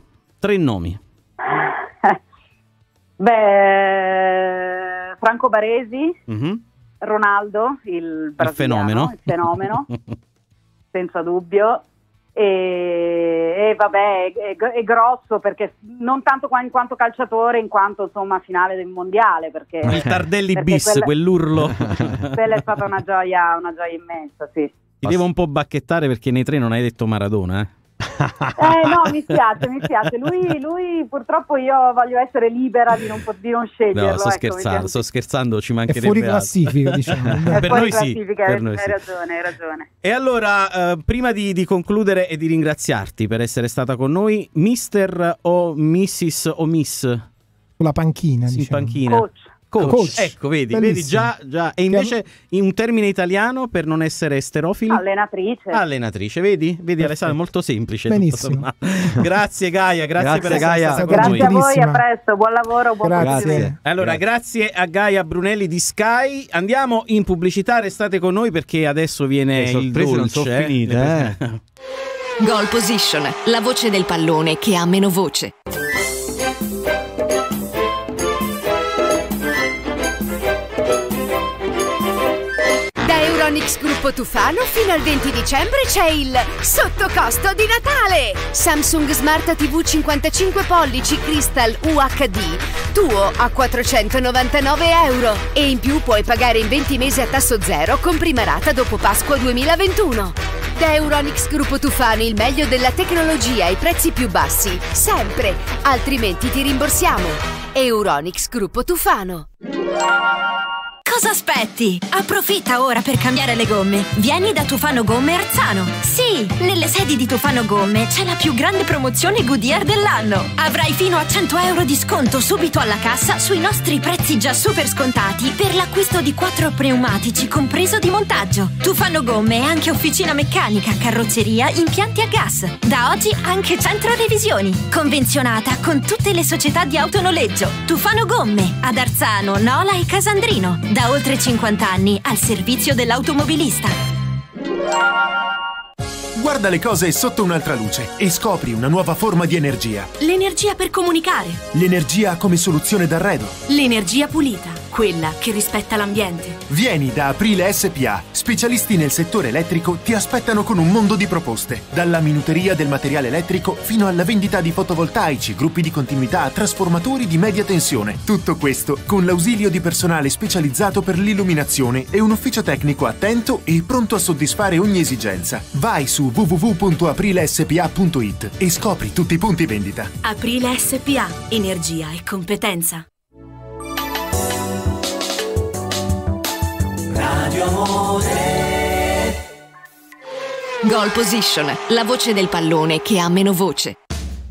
Tre nomi. Beh, Franco Baresi, Mhm. Ronaldo, il brasiliano, fenomeno. il fenomeno, senza dubbio. E, e vabbè, è, è grosso perché non tanto qua- in quanto calciatore, in quanto insomma finale del mondiale. Perché, Il Tardelli perché bis, quella- quell'urlo. Quella è stata una gioia, una gioia immensa, sì. Ti devo un po' bacchettare perché nei tre non hai detto Maradona, eh? Eh no, mi spiace, mi spiace. Lui, lui purtroppo io voglio essere libera di non, di non sceglierlo. No, sto ecco, scherzando, sto scherzando, ci È mancherebbe fuori altro. classifica, diciamo. È per fuori noi sì, classifica, per hai, noi sì. hai ragione, hai ragione. E allora, eh, prima di, di concludere e di ringraziarti per essere stata con noi, Mister o Mrs. o Miss? Sulla panchina, Sì, diciamo. panchina. Coach. Coach. Coach. Ecco, vedi, vedi già, già. E invece in un termine italiano per non essere sterofili? Allenatrice. Allenatrice, vedi? Vedi Alessandro, è molto semplice. Benissimo. grazie Gaia, grazie, Grazie, per essere Gaia. stata con Grazie noi. a voi, a presto, buon lavoro, buon Grazie. Allora, grazie a Gaia Brunelli di Sky. Andiamo in pubblicità, restate con noi perché adesso viene Le il sorprese non dolce. sono finite, Le- Goal Position, la voce del pallone che ha meno voce. Da Euronix Gruppo Tufano fino al 20 dicembre c'è il sottocosto di Natale. Samsung Smart TV 55 pollici Crystal UHD, tuo a 499 euro. E in più puoi pagare in 20 mesi a tasso zero con prima rata dopo Pasqua 2021. Da Euronix Gruppo Tufano il meglio della tecnologia ai prezzi più bassi, sempre, altrimenti ti rimborsiamo. Euronix Gruppo Tufano. Cosa aspetti? Approfitta ora per cambiare le gomme. Vieni da Tufano Gomme Arzano. Sì, nelle sedi di Tufano Gomme c'è la più grande promozione Goodyear dell'anno. Avrai fino a 100 euro di sconto subito alla cassa sui nostri prezzi già super scontati per l'acquisto di quattro pneumatici compreso di montaggio. Tufano Gomme è anche officina meccanica, carrozzeria, impianti a gas. Da oggi anche centro revisioni. Convenzionata con tutte le società di autonoleggio. Tufano Gomme ad Arzano, Nola e Casandrino. Da oltre 50 anni al servizio dell'automobilista. Guarda le cose sotto un'altra luce e scopri una nuova forma di energia. L'energia per comunicare. L'energia come soluzione d'arredo. L'energia pulita, quella che rispetta l'ambiente. Vieni da Aprile SPA. Specialisti nel settore elettrico ti aspettano con un mondo di proposte. Dalla minuteria del materiale elettrico fino alla vendita di fotovoltaici, gruppi di continuità, trasformatori di media tensione. Tutto questo con l'ausilio di personale specializzato per l'illuminazione e un ufficio tecnico attento e pronto a soddisfare ogni esigenza. Vai su www.aprilespa.it e scopri tutti i punti vendita. Aprile SPA, energia e competenza. Radio Amore. Goal Position, la voce del pallone che ha meno voce.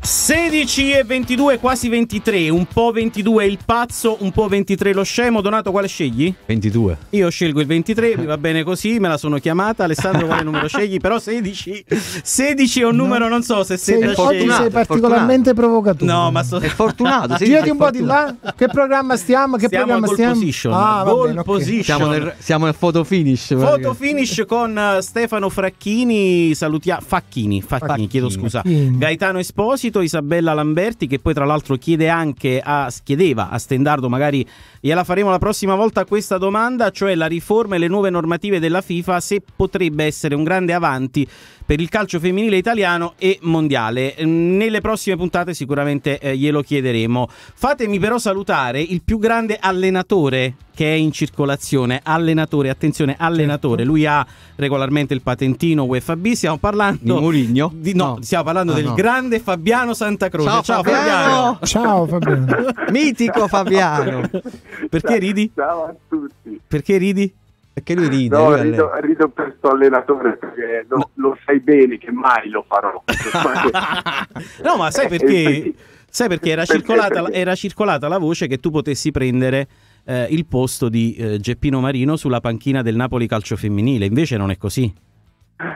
16 e 22, quasi 23. Un po' 22 il pazzo, un po' 23 lo scemo. Donato, quale scegli? 22. Io scelgo il 23, mi va bene così, me la sono chiamata. Alessandro, quale numero scegli? Però 16. 16 è un numero, non so se Sei, siete oggi sei particolarmente provocatore. No, ma so- È fortunato. Girati un po' di là. Che programma stiamo? Che Stiamo programma stiamo? position. Ah, Goal bene, position. Siamo nel, siamo nel photo finish. Foto finish con eh, Stefano Fracchini, salutia- Facchini, Facchini, Facchini. chiedo scusa. Facchini. Gaetano Esposito, Isabella Lamberti che poi tra l'altro chiede anche a chiedeva a Stendardo, magari gliela faremo la prossima volta questa domanda, cioè la riforma e le nuove normative della FIFA se potrebbe essere un grande avanti per il calcio femminile italiano e mondiale. Nelle prossime puntate sicuramente eh, glielo chiederemo. Fatemi però salutare il più grande allenatore che è in circolazione. Allenatore, attenzione, allenatore. Certo. Lui ha regolarmente il patentino UFB. Stiamo parlando Di Mourinho? di- no, No. stiamo parlando Ah, del no. grande Fabiano Santa Croce. Ciao, Ciao, Fabiano! Ciao Fabiano. Mitico Fabiano. Perché ridi? Ciao a tutti. Perché ridi? Perché lui ride. No, lui rido, allena. rido per sto allenatore perché lo, lo sai bene che mai lo farò. No, ma sai Eh, perché? Sai perché era perché- circolata, perché? era circolata la voce che tu potessi prendere eh, il posto di eh, Geppino Marino sulla panchina del Napoli calcio femminile. Invece non è così.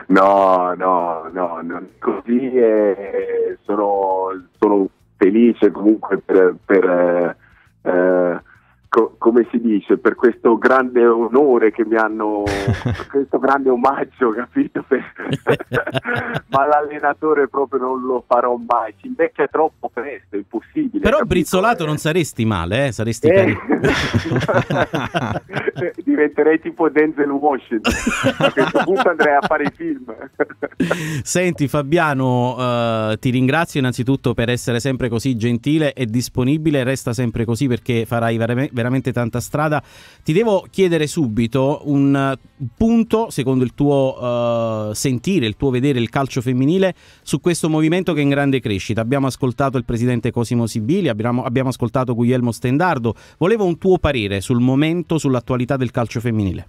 No, no, no, non è così e sono, sono felice comunque per, per, eh, eh, co- come si dice, per questo grande onore che mi hanno, questo grande omaggio, capito? Ma l'allenatore proprio non lo farò mai, si invecchia troppo presto, è impossibile. Però capito? brizzolato non saresti male, eh? saresti Eh, carino. Diventerei tipo Denzel Washington. A questo punto andrei a fare i film. Senti Fabiano, eh, ti ringrazio innanzitutto per essere sempre così gentile e disponibile, resta sempre così perché farai verame- veramente tanta strada. Ti devo chiedere subito un punto, secondo il tuo eh, sentire, il tuo vedere il calcio femminile, su questo movimento che è in grande crescita. Abbiamo ascoltato il presidente Cosimo Sibili, abbiamo, abbiamo ascoltato Guglielmo Stendardo. Volevo un tuo parere sul momento, sull'attualità del calcio femminile.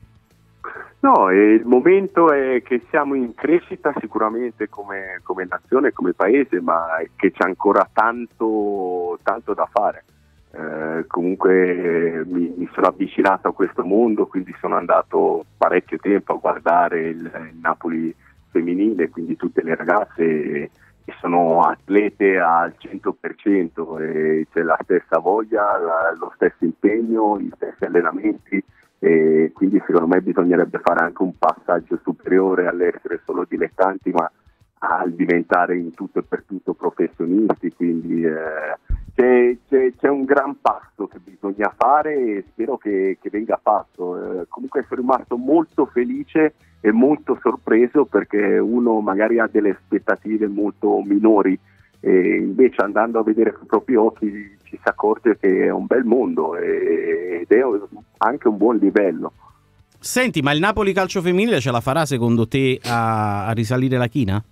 No, il momento è che siamo in crescita sicuramente come, come nazione, come paese, ma che c'è ancora tanto, tanto da fare. Eh, comunque mi, mi, sono avvicinato a questo mondo, quindi sono andato parecchio tempo a guardare il, il Napoli femminile, quindi tutte le ragazze e, sono atlete al 100% e c'è la stessa voglia, la, lo stesso impegno, gli stessi allenamenti e quindi secondo me bisognerebbe fare anche un passaggio superiore all'essere solo dilettanti ma al diventare in tutto e per tutto professionisti quindi eh, c'è, c'è, c'è, un gran passo che bisogna fare e spero che, che venga fatto eh, comunque sono rimasto molto felice e molto sorpreso perché uno magari ha delle aspettative molto minori e invece andando a vedere con i propri occhi ci si accorge che è un bel mondo ed è anche un buon livello. Senti, ma il Napoli calcio femminile ce la farà secondo te a, a risalire la china?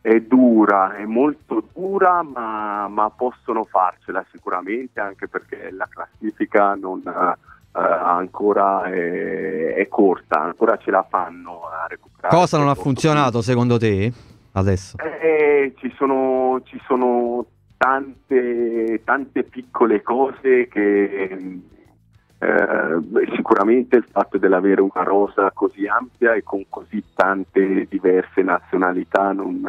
È dura, è molto dura, ma, ma, possono farcela sicuramente anche perché la classifica non, uh, ancora è, è, corta, ancora ce la fanno a recuperare. Cosa non ha funzionato secondo te? adesso? Eh, ci, sono, ci sono tante, tante piccole cose che eh, sicuramente il fatto dell'avere una rosa così ampia e con così tante diverse nazionalità non,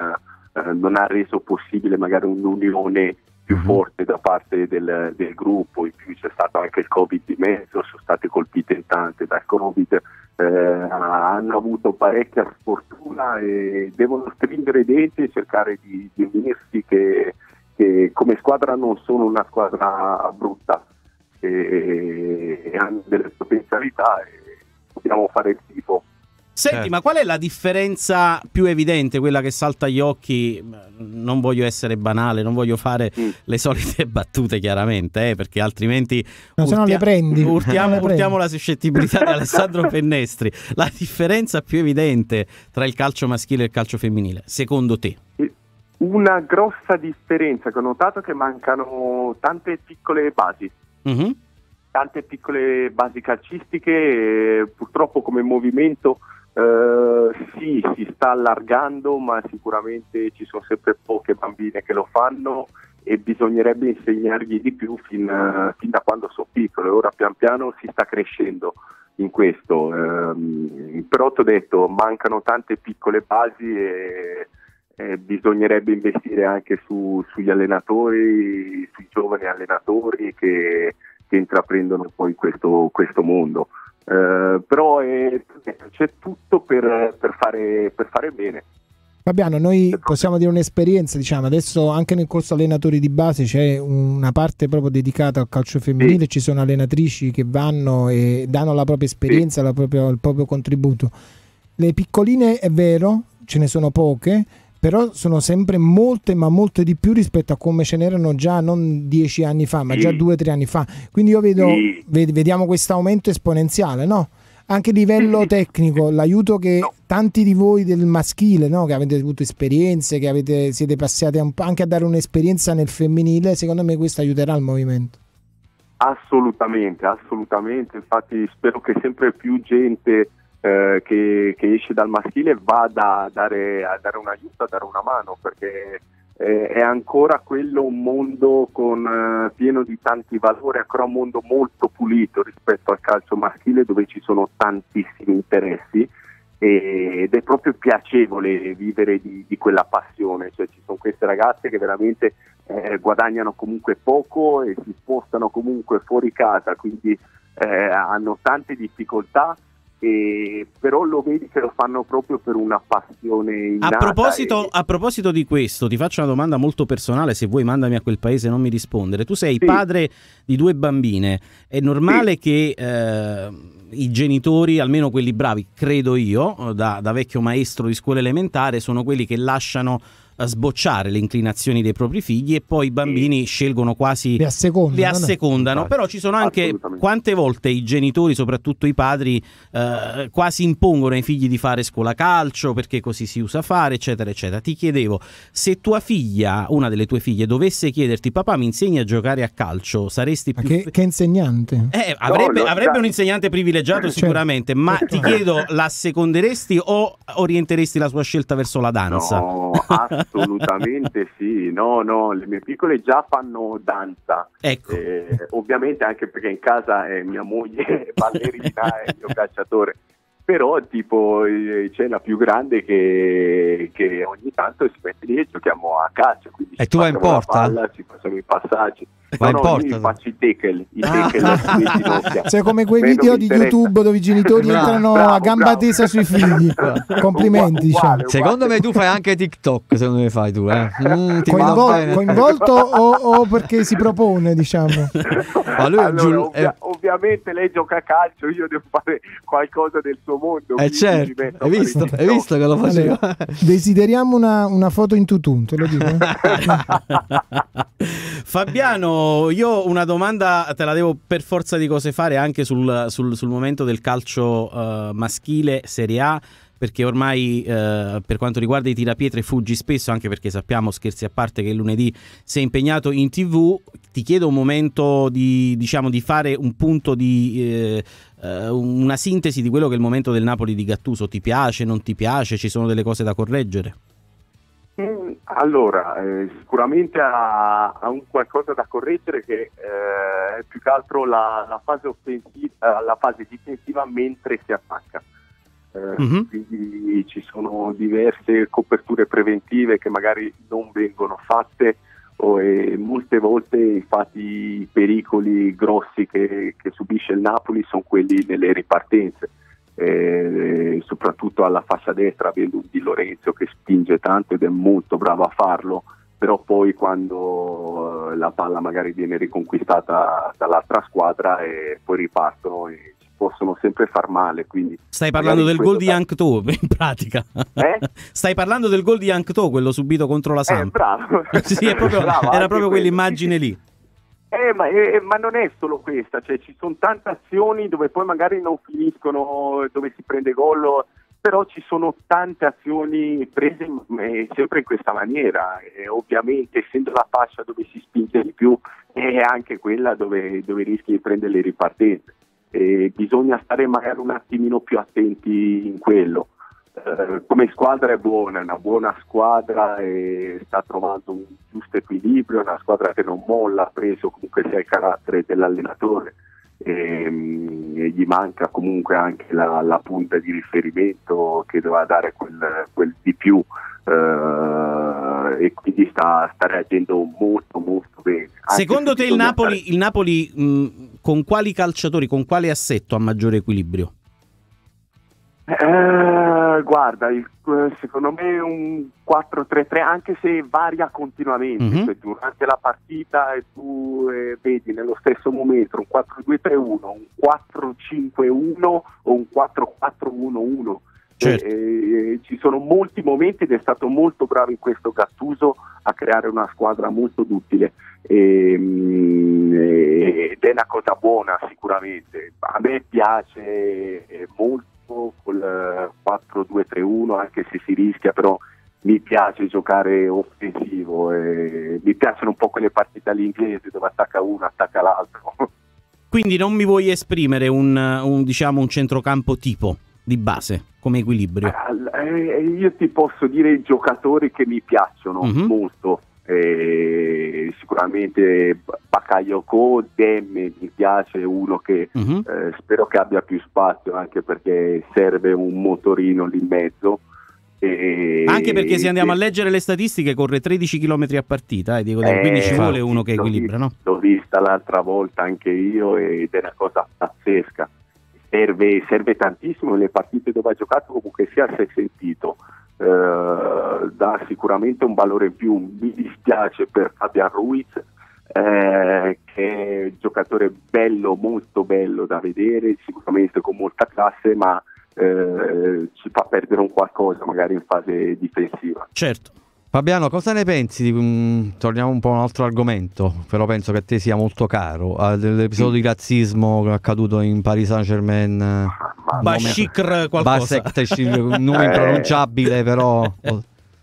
eh, non ha reso possibile magari un'unione più mhm. forte da parte del, del, gruppo, in più c'è stato anche il Covid di mezzo, sono state colpite in tante dal Covid, eh, hanno avuto parecchia sfortuna e devono stringere i denti e cercare di, di unirsi che, che, come squadra non sono una squadra brutta. E, e hanno delle potenzialità e dobbiamo fare il tifo Senti, certo. ma qual è la differenza più evidente, quella che salta agli occhi? Non voglio essere banale, non voglio fare mm. le solite battute, chiaramente, eh, perché altrimenti no, urtia- le prendi. urtiamo, le urtiamo la suscettibilità di Alessandro Pennestri. La differenza più evidente tra il calcio maschile e il calcio femminile, secondo te? Una grossa differenza che ho notato che mancano tante piccole basi. Mm-hmm. Tante piccole basi calcistiche, purtroppo come movimento Uh, sì, si sta allargando, ma sicuramente ci sono sempre poche bambine che lo fanno e bisognerebbe insegnargli di più fin, fin da quando sono piccole. Ora pian piano si sta crescendo in questo. Uh, però ti ho detto, mancano tante piccole basi e, e bisognerebbe investire anche su, sugli allenatori, sui giovani allenatori che, che intraprendono poi questo, questo mondo. Eh, però è, c'è tutto per, per, fare, per fare bene. Fabiano, noi possiamo dire un'esperienza, diciamo, adesso anche nel corso allenatori di base c'è una parte proprio dedicata al calcio femminile, sì. ci sono allenatrici che vanno e danno la propria esperienza, sì. la propria, il proprio contributo. Le piccoline è vero, ce ne sono poche, però sono sempre molte, ma molte di più rispetto a come ce n'erano già non dieci anni fa, ma sì. già due o tre anni fa. Quindi io vedo, sì. ved- vediamo questo aumento esponenziale, no? Anche a livello tecnico, l'aiuto che no. tanti di voi del maschile, no? che avete avuto esperienze, che avete, siete passati anche a dare un'esperienza nel femminile, secondo me questo aiuterà il movimento. Assolutamente, assolutamente. Infatti spero che sempre più gente eh, che, che, esce dal maschile vada a dare, a dare un aiuto, a dare una mano, perché eh, è ancora quello un mondo con, eh, pieno di tanti valori, ancora un mondo molto pulito rispetto al calcio maschile dove ci sono tantissimi interessi ed è proprio piacevole vivere di, di quella passione, cioè ci sono queste ragazze che veramente eh, guadagnano comunque poco e si spostano comunque fuori casa, quindi eh, hanno tante difficoltà e però lo vedi che lo fanno proprio per una passione A proposito, e- a proposito di questo, ti faccio una domanda molto personale, se vuoi mandami a quel paese e non mi rispondere. Tu sei padre di due bambine, è normale che eh, i genitori, almeno quelli bravi, credo io, da, da vecchio maestro di scuola elementare, sono quelli che lasciano eh, sbocciare le inclinazioni dei propri figli e poi i bambini scelgono quasi Li assecondano, no? assecondano. però ci sono anche quante volte i genitori soprattutto i padri eh, quasi impongono ai figli di fare scuola calcio perché così si usa fare eccetera eccetera ti chiedevo se tua figlia una delle tue figlie dovesse chiederti papà mi insegni a giocare a calcio saresti più che, fe- che insegnante? eh, avrebbe, No, avrebbe un insegnante privilegiato Certo. sicuramente ma ti chiedo la seconderesti o orienteresti la sua scelta verso la danza No, assolutamente sì. No, no, le mie piccole già fanno danza. Ecco. Eh, ovviamente anche perché in casa è mia moglie ballerina e il mio calciatore. Però tipo eh, c'è la più grande che, che ogni tanto si mette lì e giochiamo a calcio. Quindi E tu vai in porta? palla, ci passiamo i passaggi. Vai no, no, io faccio i tackle, i Ah. tackle. Sei come quei Meno video di. YouTube dove i genitori Bravo, entrano bravo, a gamba bravo. tesa sui figli. Complimenti, diciamo. Secondo me tu fai anche TikTok, secondo me fai tu, eh. Mm, Coinvol- coinvolto o, o perché si propone, diciamo. Ma Allora, giù- ovvia- eh, ovviamente lei gioca a calcio, io devo fare qualcosa del suo mondo. eh, certo, hai visto, hai visto che lo faceva. Allora, desideriamo una, una foto in tutun, te lo dico. eh. Io una domanda te la devo per forza di cose fare anche sul, sul- sul momento del calcio eh, maschile Serie A. Perché ormai eh, per quanto riguarda i tirapietre fuggi spesso, anche perché sappiamo, scherzi a parte, che lunedì sei impegnato in tv. Ti chiedo un momento di, diciamo, di fare un punto di eh, eh, una sintesi di quello che è il momento del Napoli di Gattuso. Ti piace, non ti piace? Ci sono delle cose da correggere? Mm, Allora, eh, sicuramente ha, ha un qualcosa da correggere che eh, è più che altro la, la fase offensiva, la fase difensiva mentre si attacca. Eh, Mhm. Quindi ci sono diverse coperture preventive che magari non vengono fatte o, e molte volte infatti i pericoli grossi che, che subisce il Napoli sono quelli nelle ripartenze. Eh, soprattutto alla fascia destra avendo un Di Lorenzo che spinge tanto ed è molto bravo a farlo, però poi quando eh, la palla magari viene riconquistata dall'altra squadra e poi ripartono e ci possono sempre far male. Quindi Stai parlando del gol di questo Young To, in pratica. Eh? Stai parlando del gol di Young To, quello subito contro la Eh, Samp. bravo. Sì, proprio- era proprio quello. quell'immagine lì. Eh, ma, eh, ma non è solo questa, cioè ci sono tante azioni dove poi magari non finiscono, dove si prende gol, però ci sono tante azioni prese eh, sempre in questa maniera. E ovviamente, essendo la fascia dove si spinge di più, è anche quella dove, dove rischi di prendere le ripartenze. E bisogna stare magari un attimino più attenti in quello. Eh, come squadra è buona, è una buona squadra e sta trovando un giusto equilibrio, è una squadra che non molla, ha preso comunque sia il carattere dell'allenatore e, mm, e gli manca comunque anche la, la punta di riferimento che doveva dare quel, quel di più eh, e quindi sta, sta reagendo molto molto bene. Secondo se te il Napoli, il Napoli mh, con quali calciatori, con quale assetto ha maggiore equilibrio? Eh, guarda, il- eh, secondo me un 4-3-3, anche se varia continuamente, Mhm. cioè, durante la partita e tu eh, vedi nello stesso momento un 4-2-3-1, un 4-5-1 o un 4-4-1-1. Certo. Eh, eh, ci sono molti momenti ed è stato molto bravo in questo Gattuso a creare una squadra molto duttile Ehm, eh, ed è una cosa buona sicuramente. A me piace eh, molto col eh, 4-2-3-1 anche se si rischia però mi piace giocare offensivo e mi piacciono un po' quelle partite all'inglese dove attacca uno, attacca l'altro. Quindi non mi vuoi esprimere un, un, diciamo, un centrocampo tipo di base come equilibrio? Eh, io ti posso dire i giocatori che mi piacciono Mhm. molto. Eh, sicuramente Bakayoko, Demme mi piace, uno che Mhm. eh, spero che abbia più spazio anche perché serve un motorino lì in mezzo. E- Anche perché se andiamo a leggere le statistiche corre 13 km a partita, eh, Diego Eh, quindi ci vuole infatti, uno che l'ho equilibra, no? L'ho vista l'altra volta anche io ed è una cosa pazzesca. serve, serve tantissimo nelle partite dove ha giocato comunque sia si è sentito eh, dà sicuramente un valore in più. Mi dispiace per Fabian Ruiz eh, che è un giocatore bello, molto bello da vedere sicuramente con molta classe ma eh, ci fa perdere un qualcosa magari in fase difensiva. Certo Fabiano, cosa ne pensi? Di, um, torniamo un po' a un altro argomento, però penso che a te sia molto caro. Uh, dell'episodio di razzismo accaduto in Paris Saint Germain. Bashikr qualcosa. Basek, un nome impronunciabile, però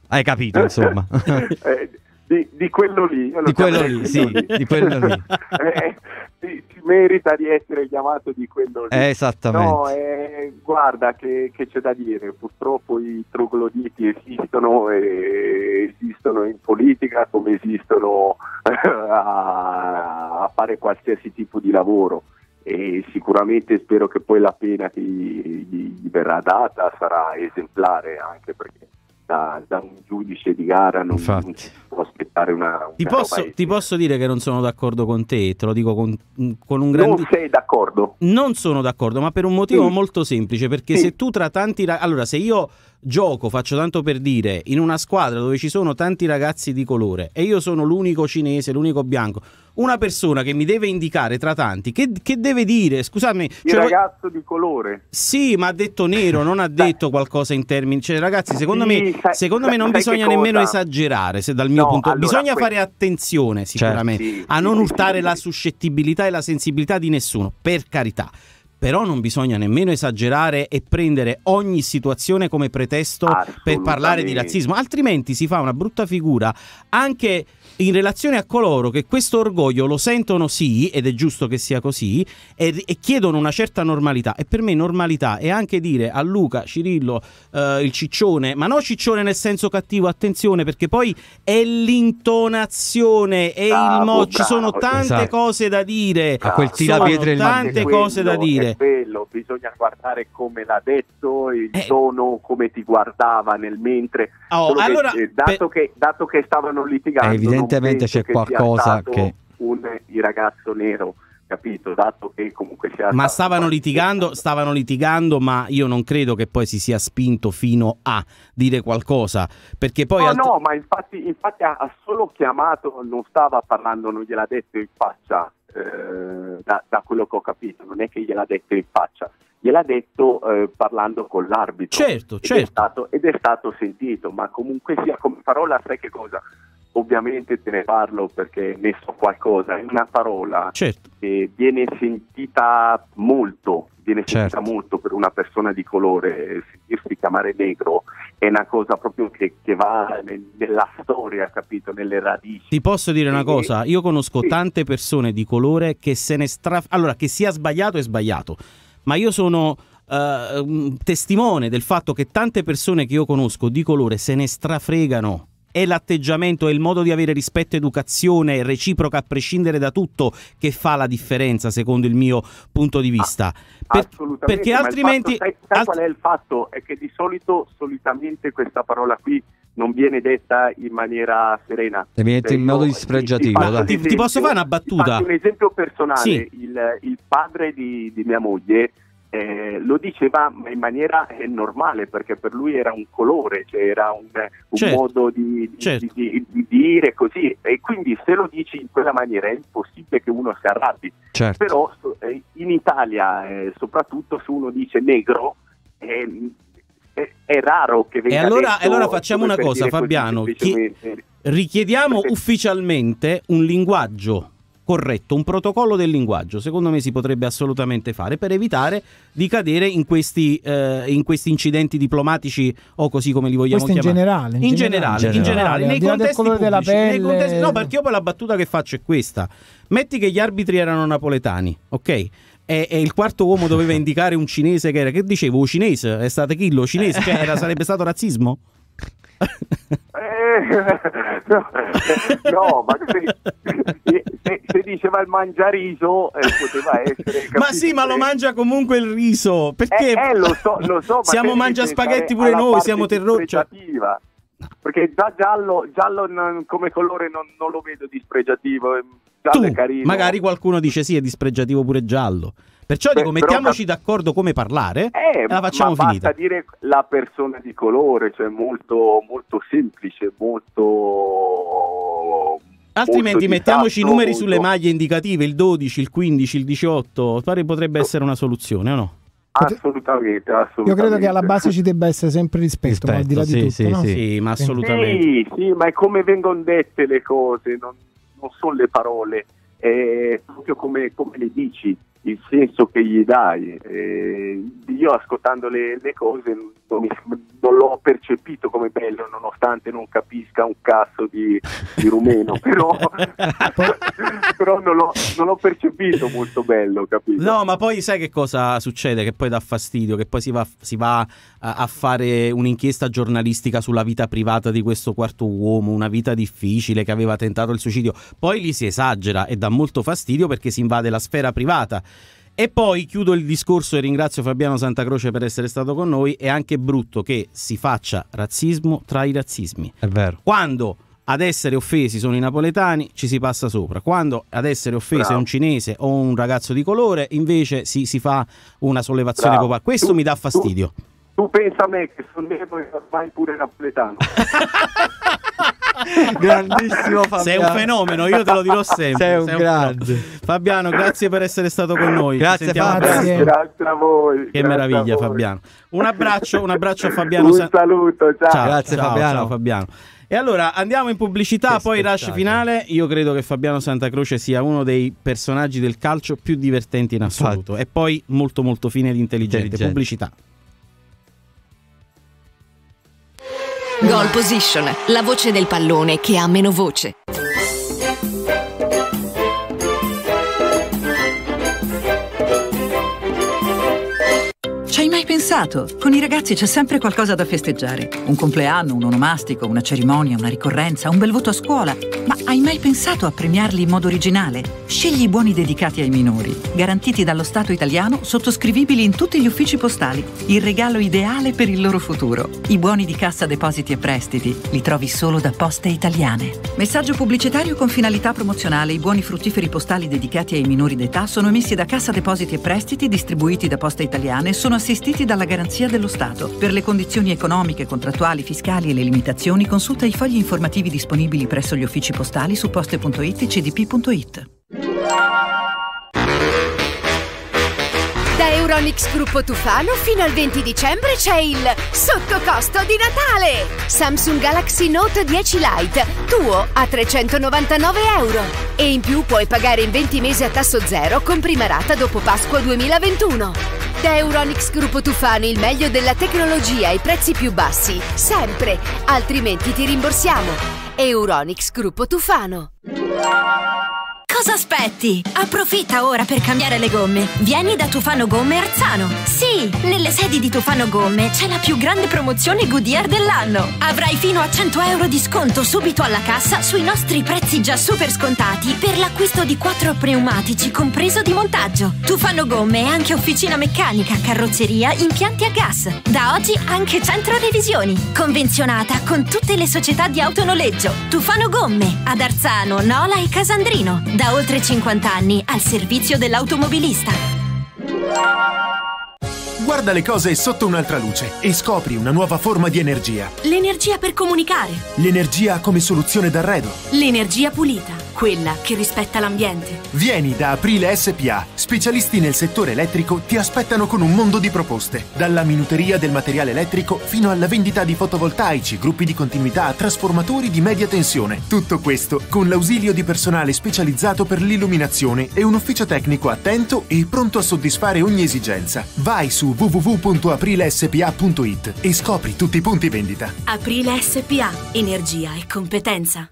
hai capito, insomma. Eh, di, di, quello lì. Di quello lì, sì, di quello lì. eh, si, si, merita di essere chiamato di quello lì. Eh, esattamente. No, eh, guarda che, che, c'è da dire, purtroppo i trogloditi esistono, e esistono in politica come esistono a, a fare qualsiasi tipo di lavoro e sicuramente spero che poi la pena che gli, gli verrà data sarà esemplare anche perché da, da, un giudice di gara non, non si può aspettare una, una ti, posso, ti posso, dire che non sono d'accordo con te, te lo dico con, con un grande... Non sei d'accordo? Non sono d'accordo, ma per un motivo sì. molto semplice, perché sì. se tu tra tanti... Allora, se io gioco, faccio tanto per dire, in una squadra dove ci sono tanti ragazzi di colore e io sono l'unico cinese, l'unico bianco, una persona che mi deve indicare tra tanti, che, che deve dire? Scusami. Il cioè, ragazzo di colore. Sì, ma ha detto nero, non ha detto qualcosa in termini. Cioè, ragazzi, secondo sì, me, sai, secondo sai, me non bisogna nemmeno esagerare. Se dal mio no, punto allora, bisogna que... fare attenzione sicuramente certo. a non urtare la suscettibilità e la sensibilità di nessuno, per carità però non bisogna nemmeno esagerare e prendere ogni situazione come pretesto per parlare di razzismo, altrimenti si fa una brutta figura anche in relazione a coloro che questo orgoglio lo sentono sì, ed è giusto che sia così, e, e chiedono una certa normalità. E per me normalità è anche dire a Luca, Cirillo, eh, il ciccione, ma no ciccione nel senso cattivo, attenzione, perché poi è l'intonazione, è bravo, il mo, ci sono tante esatto. cose da dire. A quel tirapiedre tante cose da dire. È bello, bisogna guardare come l'ha detto, il eh. tono, come ti guardava nel mentre. Oh, allora, che, dato, per... che, dato, che, stavano litigando, evidentemente c'è qualcosa che... Un il ragazzo nero capito? Dato che comunque sia. Ma stavano litigando, stavano litigando, ma io non credo che poi si sia spinto fino a dire qualcosa. Perché poi. No, alt- no, ma infatti, infatti ha, ha, solo chiamato, non stava parlando, non gliel'ha detto in faccia, eh, da, da, quello che ho capito, non è che gliel'ha detto in faccia. Gliel'ha detto eh, parlando con l'arbitro certo, ed, certo. È stato, ed è stato sentito, ma comunque sia come parola, sai che cosa? Ovviamente te ne parlo perché ne so qualcosa, è una parola certo. che viene sentita molto, viene sentita certo. molto per una persona di colore, sentirsi chiamare negro è una cosa proprio che, che va nella storia, capito, nelle radici. Ti posso dire una cosa, io conosco sì. tante persone di colore che se ne straf... allora che sia sbagliato è sbagliato, ma io sono uh, testimone del fatto che tante persone che io conosco di colore se ne strafregano è l'atteggiamento, è il modo di avere rispetto, educazione reciproca a prescindere da tutto che fa la differenza secondo il mio punto di vista. Per, Assolutamente, perché altrimenti... Fatto, sai, sai qual è il fatto? È che di solito, solitamente questa parola qui non viene detta in maniera serena. E viene detta in modo dispregiativo. Ti, ti, ti, posso fare una battuta? un esempio personale. Sì. Il, il padre di, di mia moglie eh, lo diceva in maniera eh, normale perché per lui era un colore, cioè era un, un certo. modo di, di, certo. di, di, dire così e quindi se lo dici in quella maniera è impossibile che uno si arrabbi. Certo. Però eh, in Italia, eh, soprattutto se uno dice negro, è, è raro che venga E allora, detto, allora facciamo una cosa Fabiano, chi... richiediamo perché... ufficialmente un linguaggio corretto, un protocollo del linguaggio, secondo me si potrebbe assolutamente fare per evitare di cadere in questi, eh, in questi incidenti diplomatici o così come li vogliamo Questo chiamare. In generale, in, in generale, generale, in generale, nei contesti pelle. Contesti, no, perché io poi la battuta che faccio è questa. Metti che gli arbitri erano napoletani, ok? E, e, il quarto uomo doveva indicare un cinese che era, che dicevo, cinese, è stato chi lo cinese, cioè era, sarebbe stato razzismo? Eh, no, no, ma se, se, se, diceva il mangiariso eh, poteva essere. Capito? Ma sì, ma lo mangia comunque il riso. Perché? Eh, eh lo so, lo so. siamo mangia spaghetti pure noi, siamo terrorci. Perché già giallo, giallo non- come colore non, non lo vedo dispregiativo. eh, Giallo è Tu, carino. magari qualcuno dice sì, è dispregiativo pure giallo. Perciò Beh, dico, però mettiamoci d'accordo come parlare Eh, e la facciamo ma finita. basta dire la persona di colore, cioè molto, molto semplice, molto... Altrimenti molto mettiamoci i numeri molto- sulle maglie indicative, il 12, il 15, il 18. Pare potrebbe essere una soluzione, o no? Assolutamente, assolutamente. Io credo che alla base ci debba essere sempre rispetto, ma al di là di Rispetto, tutto, no? Sì, ma assolutamente. Sì, sì, ma è come vengono dette le cose, non, non sono le parole, è proprio come, come le dici, il senso che gli dai. Eh, io ascoltando le, le cose non, mi- non l'ho percepito come bello, nonostante non capisca un cazzo di, di rumeno, però, però non, l'ho, non l'ho percepito molto bello, capito? No, ma poi sai che cosa succede? Che poi dà fastidio, che poi si va, si va a, a fare un'inchiesta giornalistica sulla vita privata di questo quarto uomo, una vita difficile che aveva tentato il suicidio. Poi li si esagera e dà molto fastidio perché si invade la sfera privata. E poi chiudo il discorso e ringrazio Fabiano Santacroce per essere stato con noi. È anche brutto che si faccia razzismo tra i razzismi. È vero. Quando ad essere offesi sono i napoletani, ci si passa sopra. Quando ad essere offesi è un cinese o un ragazzo di colore, invece si, si fa una sollevazione Bravo. popolare. Questo Tu- mi dà fastidio. Tu pensa a me che sono nero e ormai pure napoletano. Grandissimo Fabiano. Sei un fenomeno, io te lo dirò sempre. Sei un fenomeno. Fabiano, grazie per essere stato con noi. Grazie, presto. Grazie a voi. Che meraviglia, voi. Fabiano. Un abbraccio, un abbraccio a Fabiano. Un saluto, ciao. Ciao, Grazie, ciao, Fabiano. ciao, Fabiano. E allora andiamo in pubblicità, Che poi rush finale. Io credo che Fabiano Santacroce sia uno dei personaggi del calcio più divertenti in assoluto. E poi molto molto fine ed intelligente. Intelligente. Pubblicità. Goal Position, la voce del pallone che ha meno voce. Pensato? Con i ragazzi c'è sempre qualcosa da festeggiare. Un compleanno, un onomastico, una cerimonia, una ricorrenza, un bel voto a scuola. Ma hai mai pensato a premiarli in modo originale? Scegli i buoni dedicati ai minori, garantiti dallo Stato italiano, sottoscrivibili in tutti gli uffici postali. Il regalo ideale per il loro futuro. I buoni di cassa depositi e prestiti li trovi solo da Poste Italiane. Messaggio pubblicitario con finalità promozionale. I buoni fruttiferi postali dedicati ai minori d'età sono emessi da Cassa Depositi e Prestiti distribuiti da Poste Italiane e sono assistiti dalla garanzia dello Stato. Per le condizioni economiche, contrattuali, fiscali e le limitazioni consulta i fogli informativi disponibili presso gli uffici postali su poste.it e cdp.it. Euronix Gruppo Tufano fino al 20 dicembre c'è il sottocosto di Natale! Samsung Galaxy Note 10 Lite, tuo a 399 euro. E in più puoi pagare in 20 mesi a tasso zero con prima rata dopo Pasqua 2021. Da Euronix Gruppo Tufano il meglio della tecnologia ai prezzi più bassi, sempre, altrimenti ti rimborsiamo. Euronix Gruppo Tufano. Cosa aspetti? Approfitta ora per cambiare le gomme. Vieni da Tufano Gomme Arzano. Sì, nelle sedi di Tufano Gomme c'è la più grande promozione Goodyear dell'anno. Avrai fino a 100 euro di sconto subito alla cassa sui nostri prezzi già super scontati per l'acquisto di quattro pneumatici compreso di montaggio. Tufano Gomme è anche officina meccanica, carrozzeria, impianti a gas. Da oggi anche centro revisioni. Convenzionata con tutte le società di autonoleggio. Tufano Gomme ad Arzano, Nola e Casandrino. Da oltre 50 anni al servizio dell'automobilista. Guarda le cose sotto un'altra luce e scopri una nuova forma di energia. L'energia per comunicare. L'energia come soluzione d'arredo. L'energia pulita, quella che rispetta l'ambiente. Vieni da Aprile SPA. Specialisti nel settore elettrico ti aspettano con un mondo di proposte. Dalla minuteria del materiale elettrico fino alla vendita di fotovoltaici, gruppi di continuità, trasformatori di media tensione. Tutto questo con l'ausilio di personale specializzato per l'illuminazione e un ufficio tecnico attento e pronto a soddisfare ogni esigenza. Vai su www.aprilespa.it e scopri tutti i punti vendita. Aprile SPA, energia e competenza.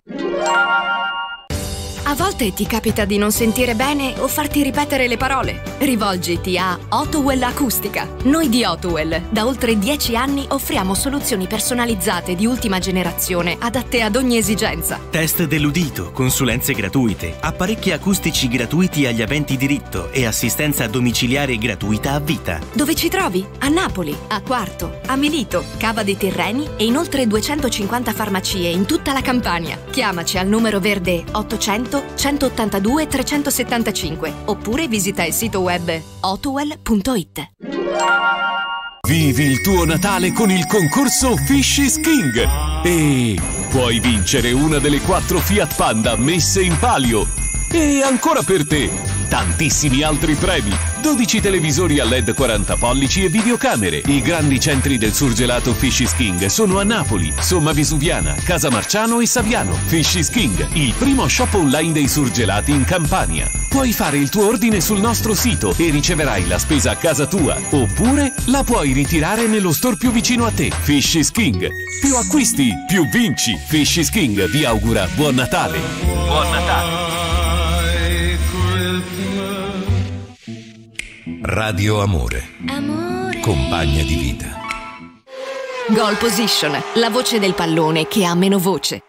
A volte ti capita di non sentire bene o farti ripetere le parole. Rivolgiti a Otowell Acustica. Noi di Otowell da oltre 10 anni offriamo soluzioni personalizzate di ultima generazione adatte ad ogni esigenza. Test dell'udito, consulenze gratuite, apparecchi acustici gratuiti agli aventi diritto e assistenza domiciliare gratuita a vita. Dove ci trovi? A Napoli, a Quarto, a Melito, Cava dei Tirreni e in oltre 250 farmacie in tutta la Campania. Chiamaci al numero verde 800 182 375 oppure visita il sito web otowell.it. Vivi il tuo Natale con il concorso Fishy King e puoi vincere una delle quattro Fiat Panda messe in palio. E ancora per te, tantissimi altri premi. 12 televisori a LED 40 pollici e videocamere. I grandi centri del surgelato Fishy King sono a Napoli, Somma Vesuviana, Casa Marciano e Saviano. Fishy King, il primo shop online dei surgelati in Campania. Puoi fare il tuo ordine sul nostro sito e riceverai la spesa a casa tua. Oppure la puoi ritirare nello store più vicino a te. Fishy King. Più acquisti, più vinci. Fishy King vi augura buon Natale. Buon Natale. Radio Amore. Amore. Compagna di vita. Goal Position, la voce del pallone che ha meno voce.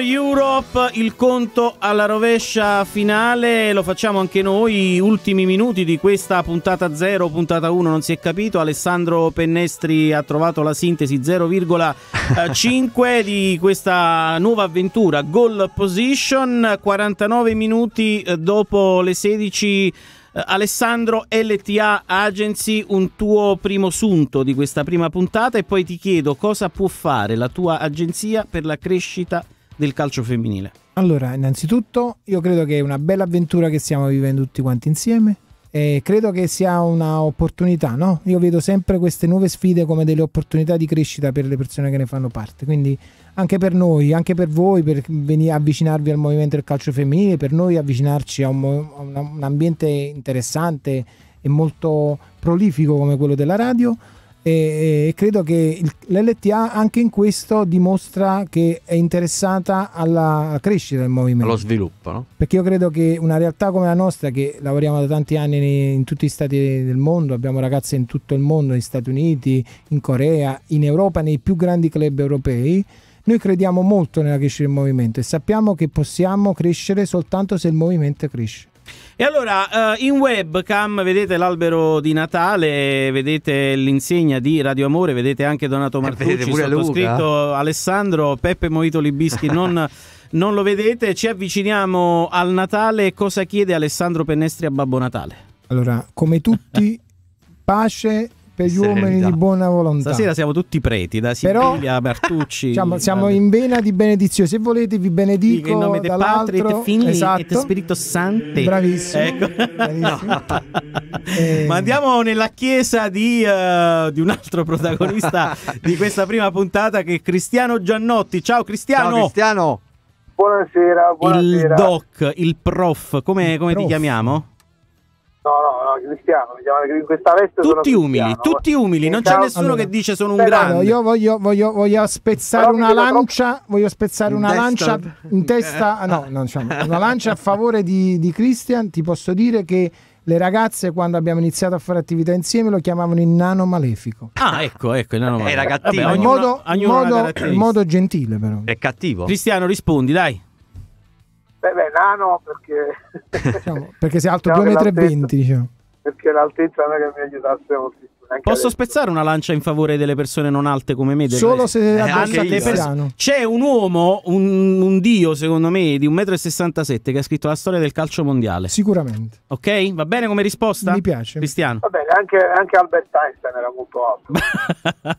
Europe, il conto alla rovescia finale, lo facciamo anche noi, ultimi minuti di questa puntata 0, puntata 1, non si è capito, Alessandro Pennestri ha trovato la sintesi 0,5 di questa nuova avventura, goal position, 49 minuti eh, dopo le 16 Uh, Alessandro LTA Agency, un tuo primo sunto di questa prima puntata. E poi ti chiedo cosa può fare la tua agenzia per la crescita del calcio femminile. Allora, innanzitutto io credo che è una bella avventura che stiamo vivendo tutti quanti insieme e credo che sia un'opportunità, no? Io vedo sempre queste nuove sfide come delle opportunità di crescita per le persone che ne fanno parte, quindi anche per noi, anche per voi, per venire, avvicinarvi al movimento del calcio femminile, per noi avvicinarci a un, a un ambiente interessante e molto prolifico come quello della radio e, credo che l'LTA anche in questo dimostra che è interessata alla crescita del movimento. Allo sviluppo, no? Perché io credo che una realtà come la nostra, che lavoriamo da tanti anni in tutti gli stati del mondo, abbiamo ragazze in tutto il mondo, negli Stati Uniti, in Corea, in Europa, nei più grandi club europei, noi crediamo molto nella crescita del movimento e sappiamo che possiamo crescere soltanto se il movimento cresce. E allora, uh, in webcam vedete l'albero di Natale, vedete l'insegna di Radio Amore, vedete anche Donato Martucci, sottoscritto Alessandro, Peppe Moito Libischi, non, non lo vedete. Ci avviciniamo al Natale. Cosa chiede Alessandro Pennestri a Babbo Natale? Allora, come tutti, pace per gli Serenità. uomini di buona volontà. Stasera siamo tutti preti, da Però- Sibilia, Martucci. Diciamo, siamo in vena di benedizione. Se volete, vi benedico In nome del Padre, del Figlio esatto. e del Spirito Santo. Bravissimo. Ecco. Bravissimo. Eh, Ma andiamo nella chiesa di, eh, di un altro protagonista di questa prima puntata che è Cristiano Giannotti. Ciao Cristiano! Ciao Cristiano! Buonasera, Il buonasera. doc, il prof, come, come ti prof. chiamiamo? No, no, no, Cristiano, mi chiamano in questa veste sono Tutti umili, Cristiano. tutti umili, non c'è nessuno Allora, che dice sono un grande. Io voglio, voglio, voglio spezzare una vedo troppo- lancia, voglio spezzare In una testa- lancia in testa, ah, no, no, diciamo, una lancia a favore di, di Christian. Ti posso dire che le ragazze, quando abbiamo iniziato a fare attività insieme, lo chiamavano il nano malefico. Ah, ecco, ecco. no, no, Era vabbè, cattivo. in ognuno- modo, modo- modo gentile, però. È cattivo? Cristiano, rispondi, dai. Beh, beh, nano perché, Diciamo, perché sei alto Diciamo 2,20 che m, l'altezza- diciamo. Perché l'altezza non è che mi aiutasse moltissimo. Posso adesso. spezzare una lancia in favore delle persone non alte come me? delle- Solo se Eh, anche pers-. C'è un uomo, un, un dio secondo me, di 1,67 m che ha scritto la storia del calcio mondiale. Sicuramente. Ok? Va bene come risposta? Mi piace. Cristiano. Va bene, anche, anche Albert Einstein era molto alto.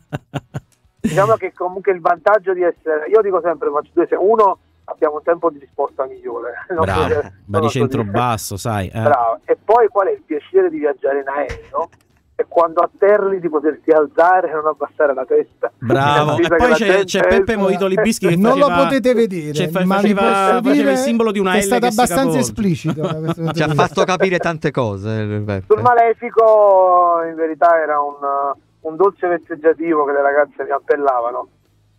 diciamo che comunque il vantaggio di essere, io dico sempre, faccio due esempi. Uno, abbiamo un tempo di risposta migliore. Bravo, per- baricentro basso, sai. eh. Bravo. E poi qual è il piacere di viaggiare in aereo? E quando atterri di poterti alzare e non abbassare la testa. Bravo. E poi c'è, c'è Peppe. Moito Libischi che non faceva, lo potete vedere, cioè, ma faceva, posso faceva dire il simbolo di una che è L stato abbastanza esplicito. Ci ha fatto capire tante cose. eh, Peppe. Sul Malefico in verità era un, un dolce vezzeggiativo che le ragazze mi appellavano.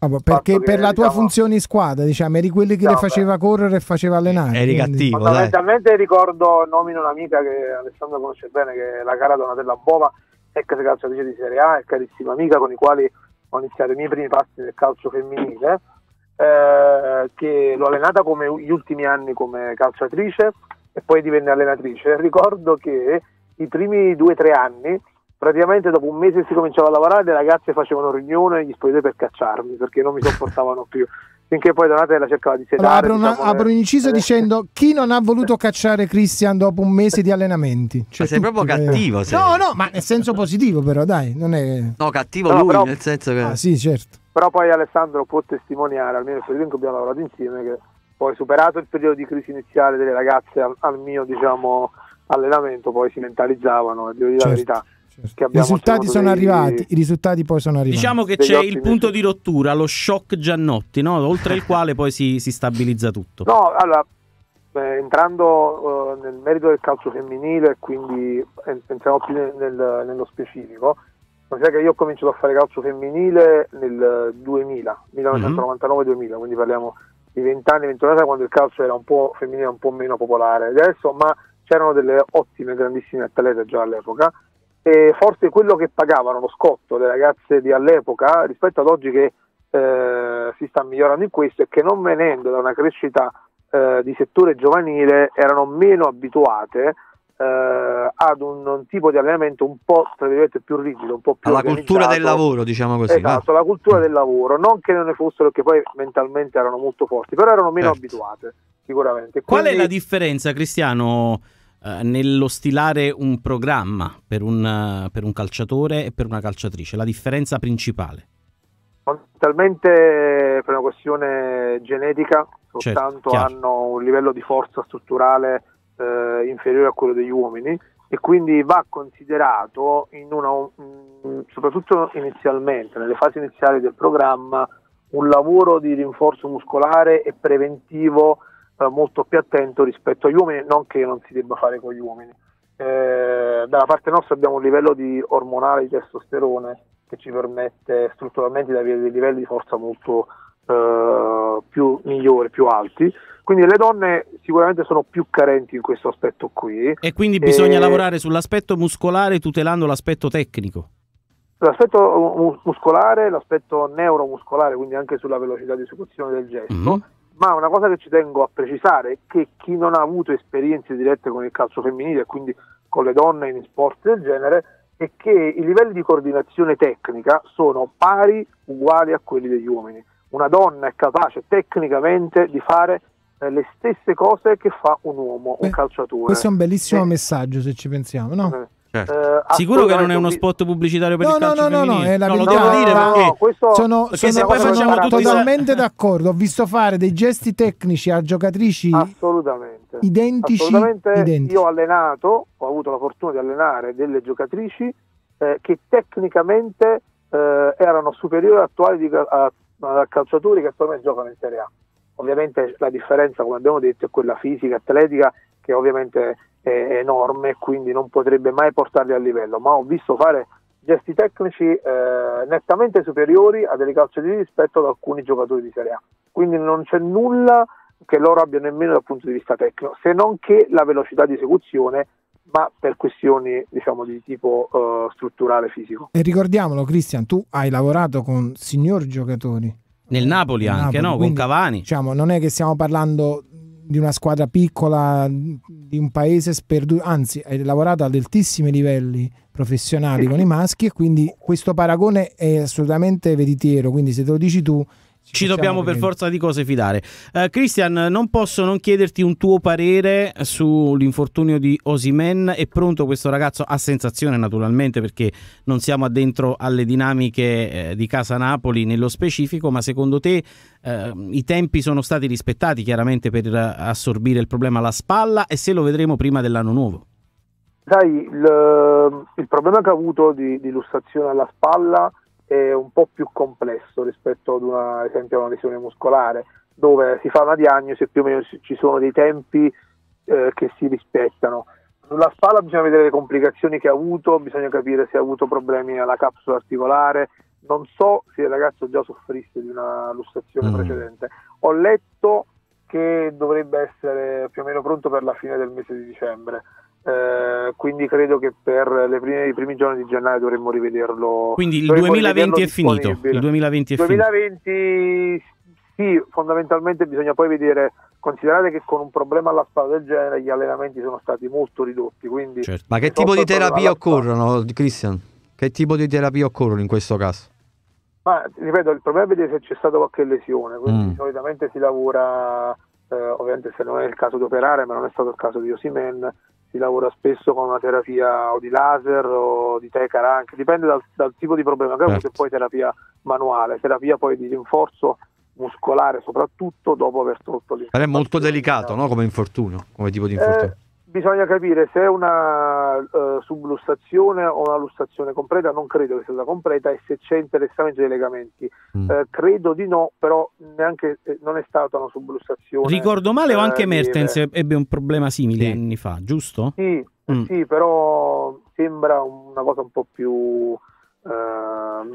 Vabbè, perché per la tua diciamo- funzione in squadra, diciamo, eri quelli che No, le beh. faceva correre e faceva allenare. Eri quindi- cattivo, dai. Fondamentalmente ricordo, nomino un'amica che Alessandro conosce bene, che è la cara Donatella Bova, ex calciatrice di Serie A e carissima amica con i quali ho iniziato i miei primi passi nel calcio femminile, eh, che l'ho allenata come gli ultimi anni come calciatrice e poi divenne allenatrice. Ricordo che i primi due o tre anni, praticamente dopo un mese si cominciava a lavorare, le ragazze facevano riunione negli spogliatoi per cacciarmi perché non mi sopportavano più. Finché poi Donatella cercava di sedare. Allora, apro, una- diciamo, apro un inciso le- dicendo chi non ha voluto cacciare Christian dopo un mese di allenamenti. Cioè, Ma sei tutti, proprio eh. cattivo, sei. No, no, ma nel senso positivo, però, dai, non è. No, cattivo No, lui, però- nel senso che... Ah, sì, certo. Però poi Alessandro può testimoniare, almeno il periodo in cui abbiamo lavorato insieme, che poi superato il periodo di crisi iniziale delle ragazze al, al mio diciamo, allenamento, poi si mentalizzavano devo dire Certo, la verità. Che I risultati sono dei- arrivati, i risultati poi sono arrivati. Diciamo che c'è il punto di rottura, lo shock Giannotti, no? oltre il quale poi si, si stabilizza tutto. No, allora, eh, entrando eh, nel merito del calcio femminile, quindi en- entriamo più nel- nel- nello specifico, considera che io ho cominciato a fare calcio femminile nel 2000, 1999-2000, quindi parliamo di 20 anni, 21 anni quando il calcio era un po' femminile, un po' meno popolare adesso, ma c'erano delle ottime, grandissime atlete già all'epoca e forse quello che pagavano lo scotto le ragazze di all'epoca rispetto ad oggi che eh, si sta migliorando in questo e che non venendo da una crescita eh, di settore giovanile erano meno abituate eh, ad un, un, tipo di allenamento un po' tra virgolette più rigido, un po' più alla cultura del lavoro, diciamo così. Esatto, la cultura del lavoro, non che non ne fossero, che poi mentalmente erano molto forti, però erano meno certo. abituate, sicuramente. Quindi... Qual è la differenza, Cristiano? Eh, nello stilare un programma per un, per un calciatore e per una calciatrice, la differenza principale? Fondamentalmente per una questione genetica, certo, soltanto certo, hanno un livello di forza strutturale eh, inferiore a quello degli uomini e quindi va considerato una, soprattutto inizialmente, nelle fasi iniziali del programma, un lavoro di rinforzo muscolare e preventivo eh, molto più attento rispetto agli uomini, non che non si debba fare con gli uomini. Eh, dalla parte nostra abbiamo un livello di ormonale di testosterone che ci permette strutturalmente di avere dei livelli di forza molto eh, più migliori, più alti. Quindi le donne sicuramente sono più carenti in questo aspetto qui. E quindi bisogna e... lavorare sull'aspetto muscolare tutelando l'aspetto tecnico. L'aspetto muscolare, l'aspetto neuromuscolare, quindi anche sulla velocità di esecuzione del gesto. Mm-hmm ma una cosa che ci tengo a precisare è che chi non ha avuto esperienze dirette con il calcio femminile e quindi con le donne in sport del genere è che i livelli di coordinazione tecnica sono pari, uguali a quelli degli uomini. Una donna è capace tecnicamente di fare eh, le stesse cose che fa un uomo, un calciatore. Questo è un bellissimo eh. messaggio se ci pensiamo, no? Eh. Certo. Eh, Sicuro che non è uno spot pubblicitario per no, il calcio no, no, femminile? No, no, è la no, lo devo dire no, perché, questo, sono, perché sono, se poi facciamo tutti totalmente d'accordo. Ho visto fare dei gesti tecnici a giocatrici assolutamente, identici, assolutamente identici. Io ho allenato, ho avuto la fortuna di allenare delle giocatrici eh, che tecnicamente eh, erano superiori attuali di, a, a calciatori che attualmente giocano in Serie A. Ovviamente la differenza, come abbiamo detto, è quella fisica, atletica, che ovviamente è enorme, quindi non potrebbe mai portarli a livello, ma ho visto fare gesti tecnici eh, nettamente superiori a delle calciatrici rispetto ad alcuni giocatori di Serie A. Quindi non c'è nulla che loro abbiano nemmeno dal punto di vista tecnico, se non che la velocità di esecuzione, ma per questioni diciamo di tipo uh, strutturale fisico. E ricordiamolo, Cristian, tu hai lavorato con signor giocatori. Nel Napoli anche, Napoli, no? Quindi, con Cavani. Diciamo, non è che stiamo parlando di una squadra piccola, di un paese sperduto, anzi hai lavorato ad altissimi livelli professionali con i maschi e quindi questo paragone è assolutamente veritiero, quindi se te lo dici tu ci dobbiamo per forza di cose fidare. Uh, Christian, non posso non chiederti un tuo parere sull'infortunio di Osimen. È pronto questo ragazzo a sensazione, naturalmente, perché non siamo addentro alle dinamiche eh, di Casa Napoli nello specifico, ma secondo te eh, i tempi sono stati rispettati chiaramente per assorbire il problema alla spalla e se lo vedremo prima dell'anno nuovo? Sai, il, il problema che ha avuto di, di lussazione alla spalla è un po' più complesso rispetto ad una, ad esempio, a una lesione muscolare, dove si fa una diagnosi e più o meno ci sono dei tempi eh, che si rispettano. Sulla spalla bisogna vedere le complicazioni che ha avuto, bisogna capire se ha avuto problemi alla capsula articolare. Non so se il ragazzo già soffrisse di una lussazione mm. precedente. Ho letto che dovrebbe essere più o meno pronto per la fine del mese di dicembre. Eh, quindi credo che per prime, i primi giorni di gennaio dovremmo rivederlo. Quindi il 2020 è finito. Il 2020 è 2020 finito. sì, fondamentalmente bisogna poi vedere, considerate che con un problema alla spalla del genere gli allenamenti sono stati molto ridotti. Quindi certo. Ma che tipo di terapia occorrono, Christian? Che tipo di terapia occorrono in questo caso? Ma ripeto, il problema è vedere se c'è stata qualche lesione, quindi mm. solitamente si lavora, eh, ovviamente se non è il caso di operare, ma non è stato il caso di Osimen, si lavora spesso con una terapia o di laser o di tecar anche, dipende dal, dal tipo di problema che certo. poi terapia manuale, terapia poi di rinforzo muscolare soprattutto dopo aver tolto l'infortunio. È molto delicato no? come infortunio, come tipo di infortunio. Eh, bisogna capire se è una uh, sublussazione o una lussazione completa, non credo che sia stata completa e se c'è interessamento dei legamenti. Mm. Uh, credo di no, però neanche eh, non è stata una sublussazione. Ricordo male o anche uh, Mertens ebbe un problema simile sì. anni fa, giusto? Sì, mm. sì, però sembra una cosa un po' più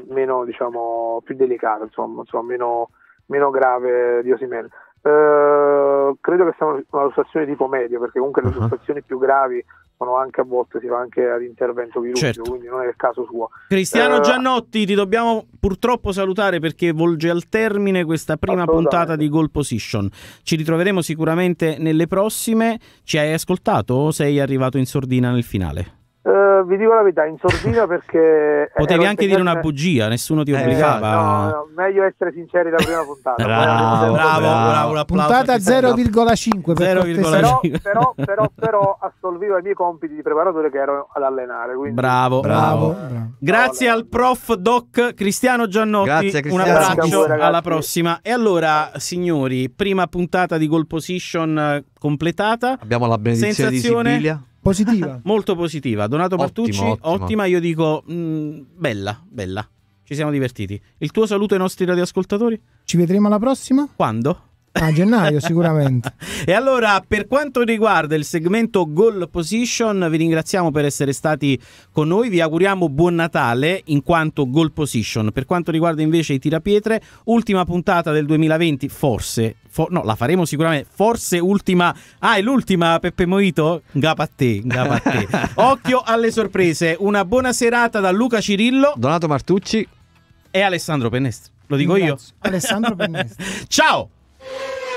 meno, diciamo, più delicata, insomma, insomma meno, meno grave di Osimene. Uh, credo che sia una lussazione tipo medio perché comunque le uh-huh. lussazioni più gravi sono anche a volte si va anche ad intervento chirurgico, Certo. quindi non è il caso suo. Cristiano Eh, Giannotti, ti dobbiamo purtroppo salutare perché volge al termine questa prima puntata di Goal Position. Ci ritroveremo sicuramente nelle prossime. Ci hai ascoltato o sei arrivato in sordina nel finale? Eh, vi dico la verità, in sordina perché... Potevi ero anche dire una bugia, nessuno ti Eh, obbligava. No, no, meglio essere sinceri dalla prima puntata. Bravo, bravo, bravo, un applauso. Puntata a Cristiano. 0,5 per 0,5. cortesia. però, però, però, però assolvivo i miei compiti di preparatore che ero ad allenare. Quindi... Bravo, Bravo. Grazie al prof doc Cristiano Giannotti. Grazie, Un Cristiano. abbraccio Grazie a voi, alla prossima. E allora, signori, prima puntata di Goal Position eh, completata. Abbiamo la benedizione di Sensazione? Sibilia. Positiva. Molto positiva. Donato Ottimo, Martucci, ottimo. ottima. Io dico, mh, bella, bella. Ci siamo divertiti. Il tuo saluto ai nostri radioascoltatori? Ci vedremo alla prossima? Quando? A gennaio sicuramente. E allora, per quanto riguarda il segmento Goal Position, vi ringraziamo per essere stati con noi. Vi auguriamo buon Natale in quanto Goal Position. Per quanto riguarda invece i tirapietre, ultima puntata del 2020, forse. fo- no, la faremo sicuramente. Forse ultima. Ah, è l'ultima, Peppe Moito? Gapa a te, gapa a te. Occhio alle sorprese. Una buona serata da Luca Cirillo Donato Martucci. e Alessandro Pennestri. Lo dico io. Ringrazio. Alessandro Pennestri. Ciao!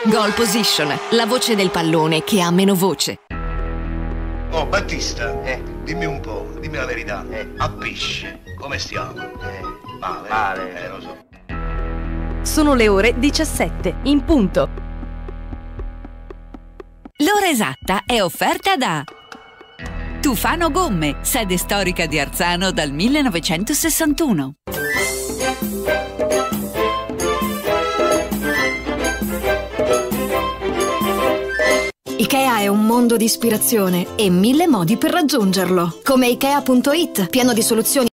Goal Position, la voce del pallone che ha meno voce. Oh, Battista, dimmi un po', dimmi la verità. A pesce, come stiamo? male. Male. Eh, lo so. Sono le ore 17, in punto. L'ora esatta è offerta da Tufano Gomme, sede storica di Arzano dal 1961. Ikea è un mondo di ispirazione e mille modi per raggiungerlo. Come Ikea.it, pieno di soluzioni